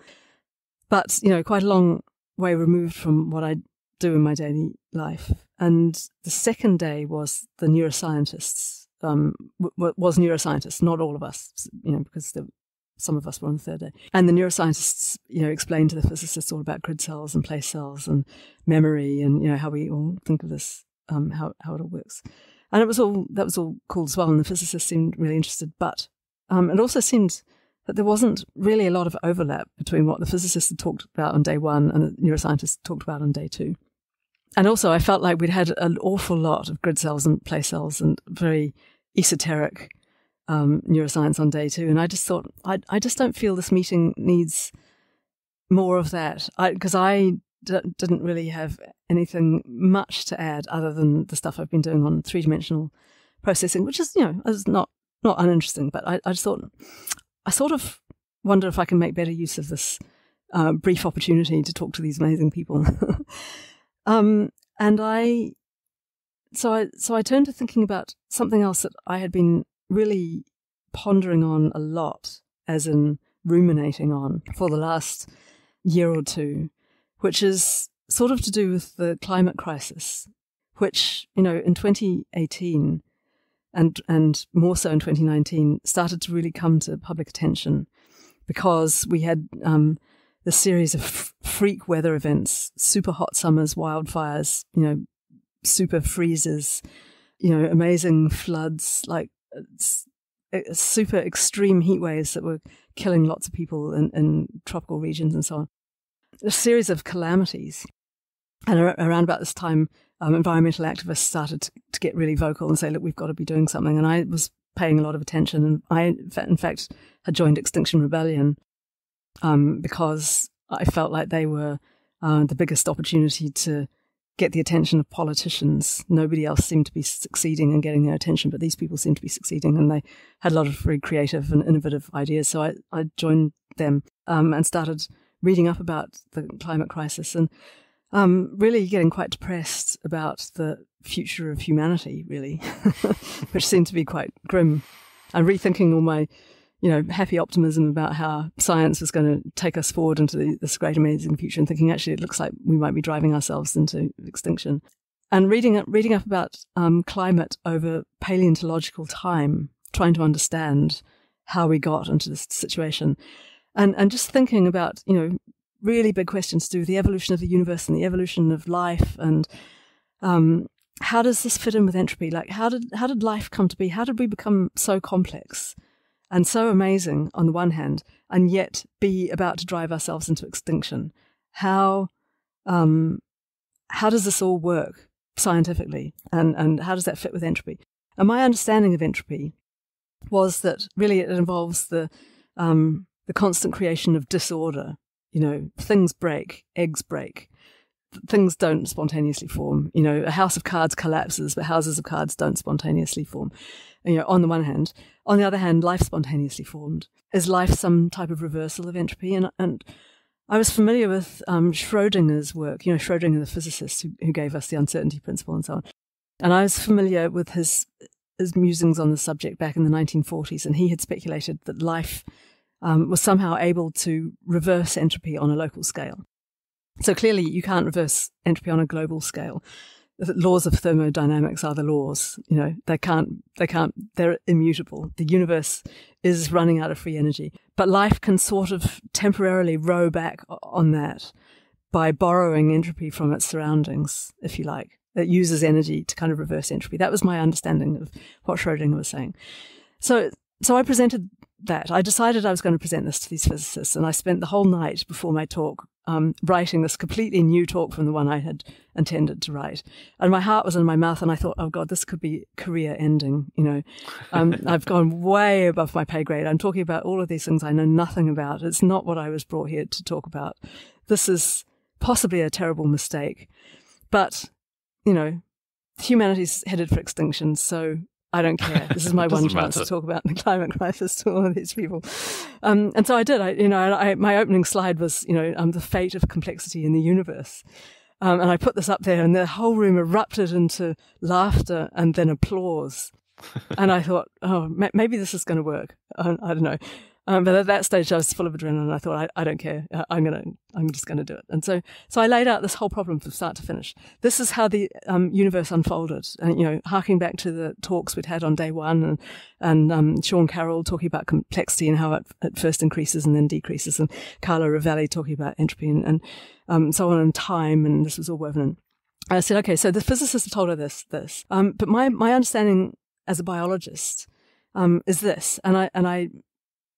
But you know, quite a long way removed from what I do in my daily life. And the second day was the neuroscientists, um, w- was neuroscientists, not all of us, you know, because there, some of us were on the third day. And the neuroscientists, you know, explained to the physicists all about grid cells and place cells and memory and, you know, how we all think of this, um, how, how it all works. And it was all, that was all cool as well. And the physicists seemed really interested. But um, it also seemed that there wasn't really a lot of overlap between what the physicists had talked about on day one and the neuroscientists talked about on day two. And also, I felt like we'd had an awful lot of grid cells and place cells and very esoteric um, neuroscience on day two, and I just thought I I just don't feel this meeting needs more of that. Because I, I d- didn't really have anything much to add other than the stuff I've been doing on three dimensional processing, which is you know is not not uninteresting, but I, I just thought I sort of wonder if I can make better use of this uh, brief opportunity to talk to these amazing people. (laughs) um, and I, so I, so I turned to thinking about something else that I had been really pondering on a lot, as in ruminating on for the last year or two, which is sort of to do with the climate crisis, which, you know, in 2018 and, and more so in 2019 started to really come to public attention because we had um, the series of f- freak weather events, super hot summers, wildfires, you know, super freezes, you know, amazing floods, like super extreme heat waves that were killing lots of people in, in tropical regions and so on. A series of calamities. And around about this time, um, environmental activists started to, to, get really vocal and say, look, we've got to be doing something. And I was paying a lot of attention. And I, in fact, had joined Extinction Rebellion um, because I felt like they were uh, the biggest opportunity to get the attention of politicians. Nobody else seemed to be succeeding in getting their attention, but these people seemed to be succeeding, and they had a lot of very creative and innovative ideas. So I, I joined them um, and started reading up about the climate crisis and um, really getting quite depressed about the future of humanity, really, (laughs) which seemed to be quite grim. And rethinking all my you know, happy optimism about how science was going to take us forward into the, this great, amazing future, and thinking actually it looks like we might be driving ourselves into extinction. And reading reading up about um, climate over paleontological time, trying to understand how we got into this situation, and and just thinking about you know really big questions to do with the evolution of the universe and the evolution of life and um, how does this fit in with entropy? Like, how did how did life come to be? How did we become so complex? And so amazing on the one hand, and yet be about to drive ourselves into extinction. How um, how does this all work scientifically, and and how does that fit with entropy? And my understanding of entropy was that really it involves the um, the constant creation of disorder. You know, things break, eggs break, things don't spontaneously form. You know, a house of cards collapses, but houses of cards don't spontaneously form. You know, on the one hand, on the other hand, life spontaneously formed. Is life some type of reversal of entropy? And and I was familiar with um, Schrodinger's work. You know, Schrodinger, the physicist who, who gave us the uncertainty principle and so on. And I was familiar with his his musings on the subject back in the 1940s, and he had speculated that life um, was somehow able to reverse entropy on a local scale. So clearly, you can't reverse entropy on a global scale. The laws of thermodynamics are the laws. You know, they can't, they can't, they're immutable. The universe is running out of free energy. But life can sort of temporarily row back on that by borrowing entropy from its surroundings, if you like. It uses energy to kind of reverse entropy. That was my understanding of what Schrodinger was saying. So, so I presented that. I decided I was going to present this to these physicists, and I spent the whole night before my talk um, writing this completely new talk from the one I had intended to write. And my heart was in my mouth, and I thought, oh God, this could be career ending. You know, um, (laughs) I've gone way above my pay grade. I'm talking about all of these things I know nothing about. It's not what I was brought here to talk about. This is possibly a terrible mistake. But, you know, humanity's headed for extinction, so I don't care. This is (laughs) my one chance matter. to talk about the climate crisis to all of these people. Um, and so I did. I, you know, I, my opening slide was, you know, um, the fate of complexity in the universe. Um, and I put this up there, and the whole room erupted into laughter and then applause. (laughs) and I thought, oh, maybe this is going to work. I, I don't know. Um, but at that stage, I was full of adrenaline. I thought, I, I don't care. I'm gonna, I'm just gonna do it. And so, so I laid out this whole problem from start to finish. This is how the um, universe unfolded. And you know, harking back to the talks we'd had on day one, and and um, Sean Carroll talking about complexity and how it, it, first increases and then decreases, and Carlo Rovelli talking about entropy and, and um, so on, and time, and this was all woven in. I said, okay, so the physicists have told her this, this, um, but my my understanding as a biologist um, is this, and I and I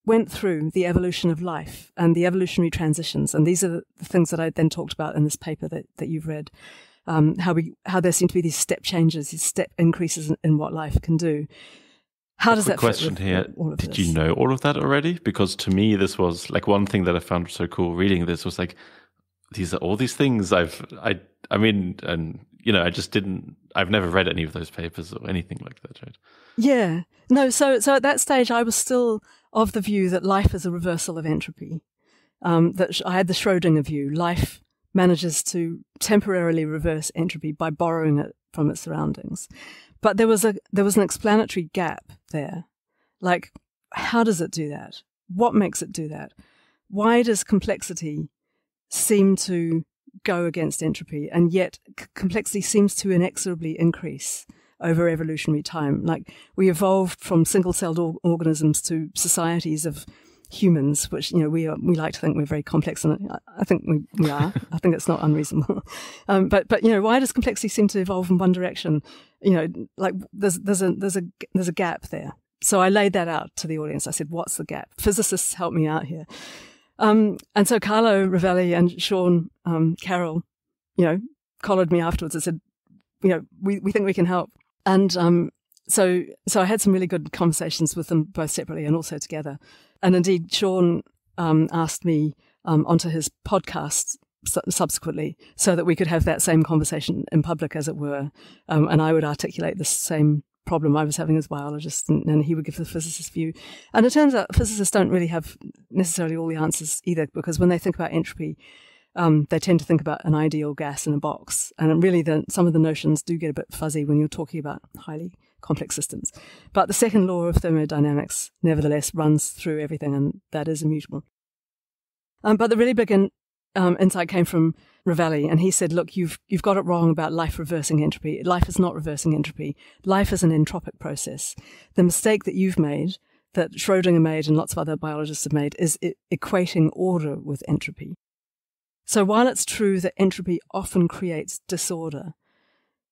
went through the evolution of life and the evolutionary transitions. And these are the things that I then talked about in this paper that, that you've read. Um, how we how there seem to be these step changes, these step increases in, in what life can do. How does that question here? Did this? you know all of that already? Because to me, this was like one thing that I found so cool reading this was like these are all these things I've I I mean, and you know, I just didn't. I've never read any of those papers or anything like that, right? Yeah, no. So so at that stage, I was still of the view that life is a reversal of entropy. Um, that I had the Schrodinger view. Life manages to temporarily reverse entropy by borrowing it from its surroundings. But there was a there was an explanatory gap there. Like, how does it do that? What makes it do that? Why does complexity seem to go against entropy, and yet complexity seems to inexorably increase over evolutionary time? Like we evolved from single-celled or- organisms to societies of humans, which you know we are, we like to think we're very complex, and I think we, we are. I think it's not unreasonable. (laughs) Um, but but you know, why does complexity seem to evolve in one direction? You know, like there's there's a there's a there's a gap there. So I laid that out to the audience. I said, "What's the gap?" Physicists help me out here. Um, and so Carlo Rovelli and Sean um, Carroll, you know, collared me afterwards and said, "You know, we we think we can help." And um, so so I had some really good conversations with them both separately and also together. And indeed, Sean um, asked me um, onto his podcast su- subsequently so that we could have that same conversation in public, as it were. Um, and I would articulate the same problem I was having as a biologist, and, and, he would give the physicist view. And it turns out physicists don't really have necessarily all the answers either, because when they think about entropy, um, they tend to think about an ideal gas in a box. And really, the, some of the notions do get a bit fuzzy when you're talking about highly complex systems. But the second law of thermodynamics, nevertheless, runs through everything, and that is immutable. Um, but the really big in, um, insight came from Rovelli, and he said, "Look, you've you've got it wrong about life reversing entropy. Life is not reversing entropy. Life is an entropic process. The mistake that you've made, that Schrodinger made, and lots of other biologists have made, is equating order with entropy. So while it's true that entropy often creates disorder,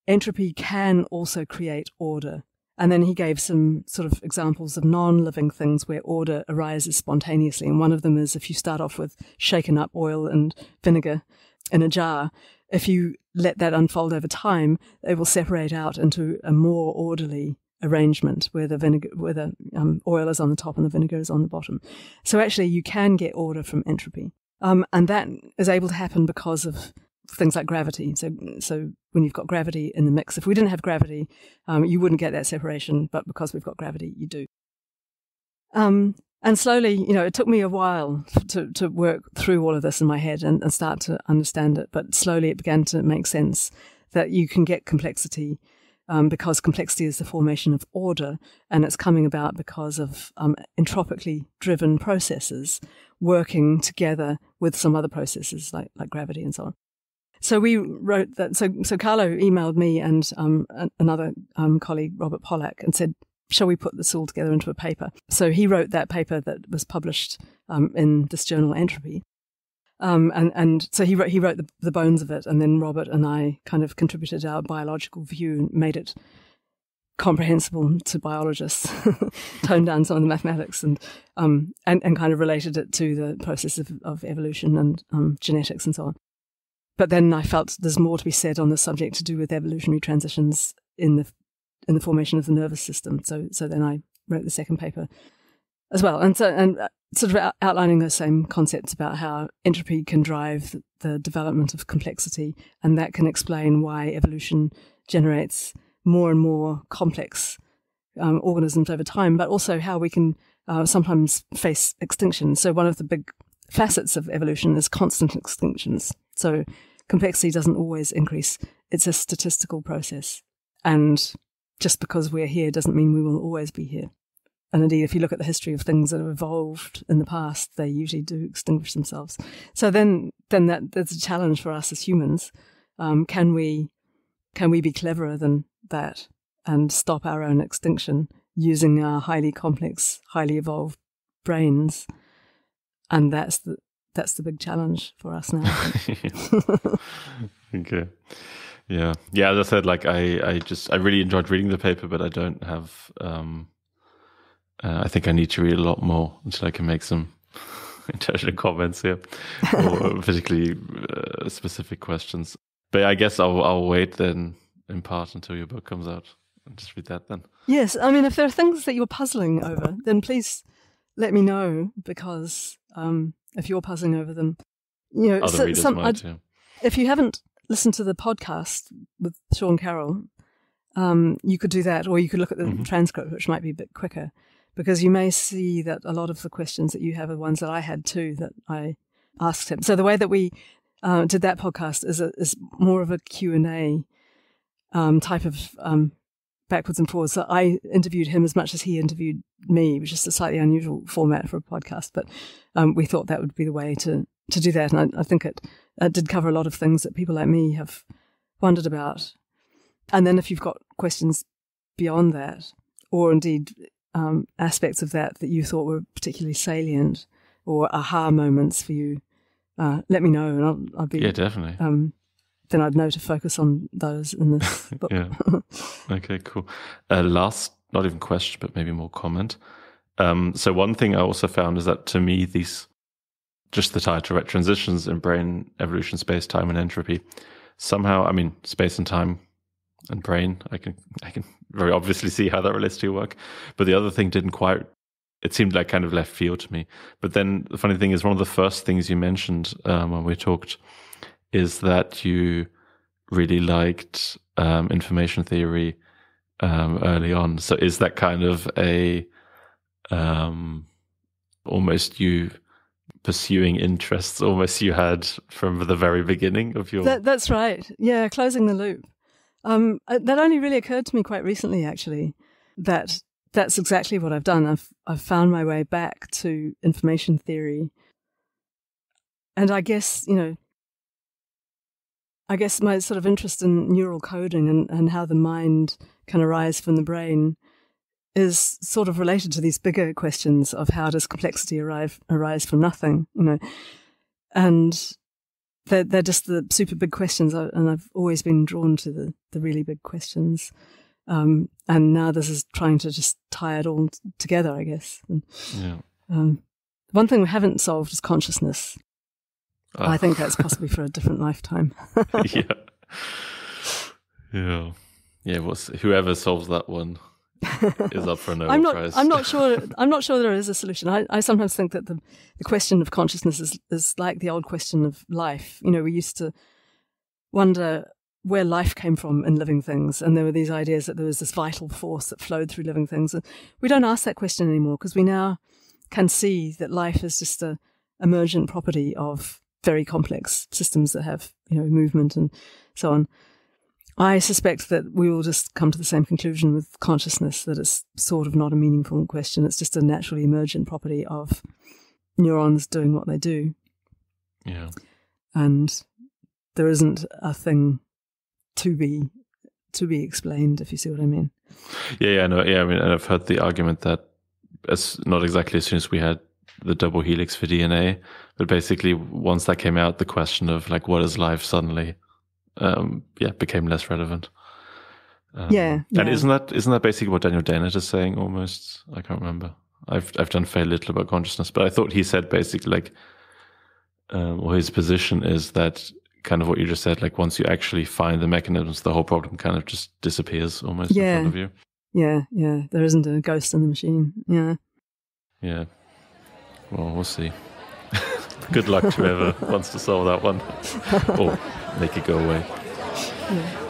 entropy can also create order. And then he gave some sort of examples of non living things where order arises spontaneously. And one of them is if you start off with shaken up oil and vinegar in a jar, if you let that unfold over time, they will separate out into a more orderly arrangement where the vinegar, where the um, oil is on the top and the vinegar is on the bottom. So actually, you can get order from entropy, um, and that is able to happen because of things like gravity. So, so when you've got gravity in the mix, if we didn't have gravity, um, you wouldn't get that separation, but because we've got gravity, you do. Um, and slowly, you know, it took me a while to, to work through all of this in my head and, and start to understand it. But slowly it began to make sense that you can get complexity um, because complexity is the formation of order and it's coming about because of um, entropically driven processes working together with some other processes like, like gravity and so on. So we wrote that. So, so Carlo emailed me and um, another um, colleague, Robert Pollack, and said, shall we put this all together into a paper? So he wrote that paper that was published um, in this journal Entropy. Um, and, and so he wrote, he wrote the, the bones of it, and then Robert and I kind of contributed our biological view and made it comprehensible to biologists, (laughs) toned down some of the mathematics and, um, and, and kind of related it to the process of, of evolution and um, genetics and so on. But then I felt there's more to be said on the subject to do with evolutionary transitions in the in the formation of the nervous system. So so then I wrote the second paper as well, and so and uh, sort of outlining those same concepts about how entropy can drive the development of complexity, and that can explain why evolution generates more and more complex um, organisms over time, but also how we can uh, sometimes face extinction. So one of the big facets of evolution is constant extinctions. So complexity doesn't always increase. It's a statistical process. And just because we're here doesn't mean we will always be here. And indeed, if you look at the history of things that have evolved in the past, they usually do extinguish themselves. So then, then that there's a challenge for us as humans. Um, can we, can we be cleverer than that and stop our own extinction using our highly complex, highly evolved brains? And that's the that's the big challenge for us now. (laughs) okay. Yeah. Yeah. As I said, like I, I just, I really enjoyed reading the paper, but I don't have, um, uh, I think I need to read a lot more until I can make some (laughs) intelligent comments here or (laughs) particularly uh, specific questions. But I guess I'll, I'll wait then in part until your book comes out. I'll just read that then. Yes, I mean, if there are things that you're puzzling over, then please let me know because um, if you're puzzling over them, you know, so, some, might, yeah. if you haven't listened to the podcast with Sean Carroll, um, you could do that, or you could look at the Mhm. transcript, which might be a bit quicker, because you may see that a lot of the questions that you have are ones that I had too that I asked him. So the way that we uh, did that podcast is a, is more of a Q and A um, type of um, backwards and forwards. So I interviewed him as much as he interviewed me, which is a slightly unusual format for a podcast, but um, we thought that would be the way to to do that, and I, I think it, it did cover a lot of things that people like me have wondered about. And then if you've got questions beyond that, or indeed um, aspects of that that you thought were particularly salient or aha moments for you, uh, let me know, and I'll, I'll be Yeah, definitely. um, then I'd know to focus on those in this (laughs) book. Yeah. (laughs) Okay, cool. Uh, last, not even question, but maybe more comment. Um, so one thing I also found is that to me, these just the title, right? Transitions in brain evolution, space, time, and entropy. Somehow, I mean, space and time and brain. I can I can very obviously see how that relates to your work. But the other thing didn't quite. It seemed like kind of left field to me. But then the funny thing is, one of the first things you mentioned um, when we talked is that you really liked um, information theory um, early on. So is that kind of a um, almost you pursuing interests almost you had from the very beginning of your That, that's right. Yeah, closing the loop. Um, uh, that only really occurred to me quite recently, actually. That that's exactly what I've done. I've I've found my way back to information theory, and I guess you know, I guess my sort of interest in neural coding and, and how the mind can arise from the brain is sort of related to these bigger questions of how does complexity arrive arise from nothing, you know, and they're, they're just the super big questions, and I've always been drawn to the, the really big questions. Um, and now this is trying to just tie it all together, I guess. And, yeah um, one thing we haven't solved is consciousness. Ah, I think that's possibly for a different lifetime. (laughs) (laughs) yeah yeah yeah what's whoever solves that one is up for a (laughs) Nobel I'm not. Prize I'm not sure. I'm not sure there is a solution. I, I sometimes think that the, the question of consciousness is is like the old question of life. You know, we used to wonder where life came from in living things, and there were these ideas that there was this vital force that flowed through living things. And we don't ask that question anymore because we now can see that life is just a emergent property of very complex systems that have you know movement and so on. I suspect that we will just come to the same conclusion with consciousness that it's sort of not a meaningful question. It's just a naturally emergent property of neurons doing what they do. yeah And there isn't a thing to be to be explained, if you see what I mean. yeah yeah no yeah I mean and I've heard the argument that as not exactly as soon as we had the double helix for DNA but basically once that came out the question of like what is life suddenly um yeah became less relevant um, Yeah, and isn't that isn't that basically what Daniel Dennett is saying almost I can't remember I've I've done fairly little about consciousness but I thought he said basically like um, or his position is that kind of what you just said like once you actually find the mechanisms the whole problem kind of just disappears almost in Yeah. front of you Yeah, yeah. There isn't a ghost in the machine. Yeah. Yeah. Well, we'll see. (laughs) Good luck to whoever wants to solve that one (laughs) or make it go away. yeah.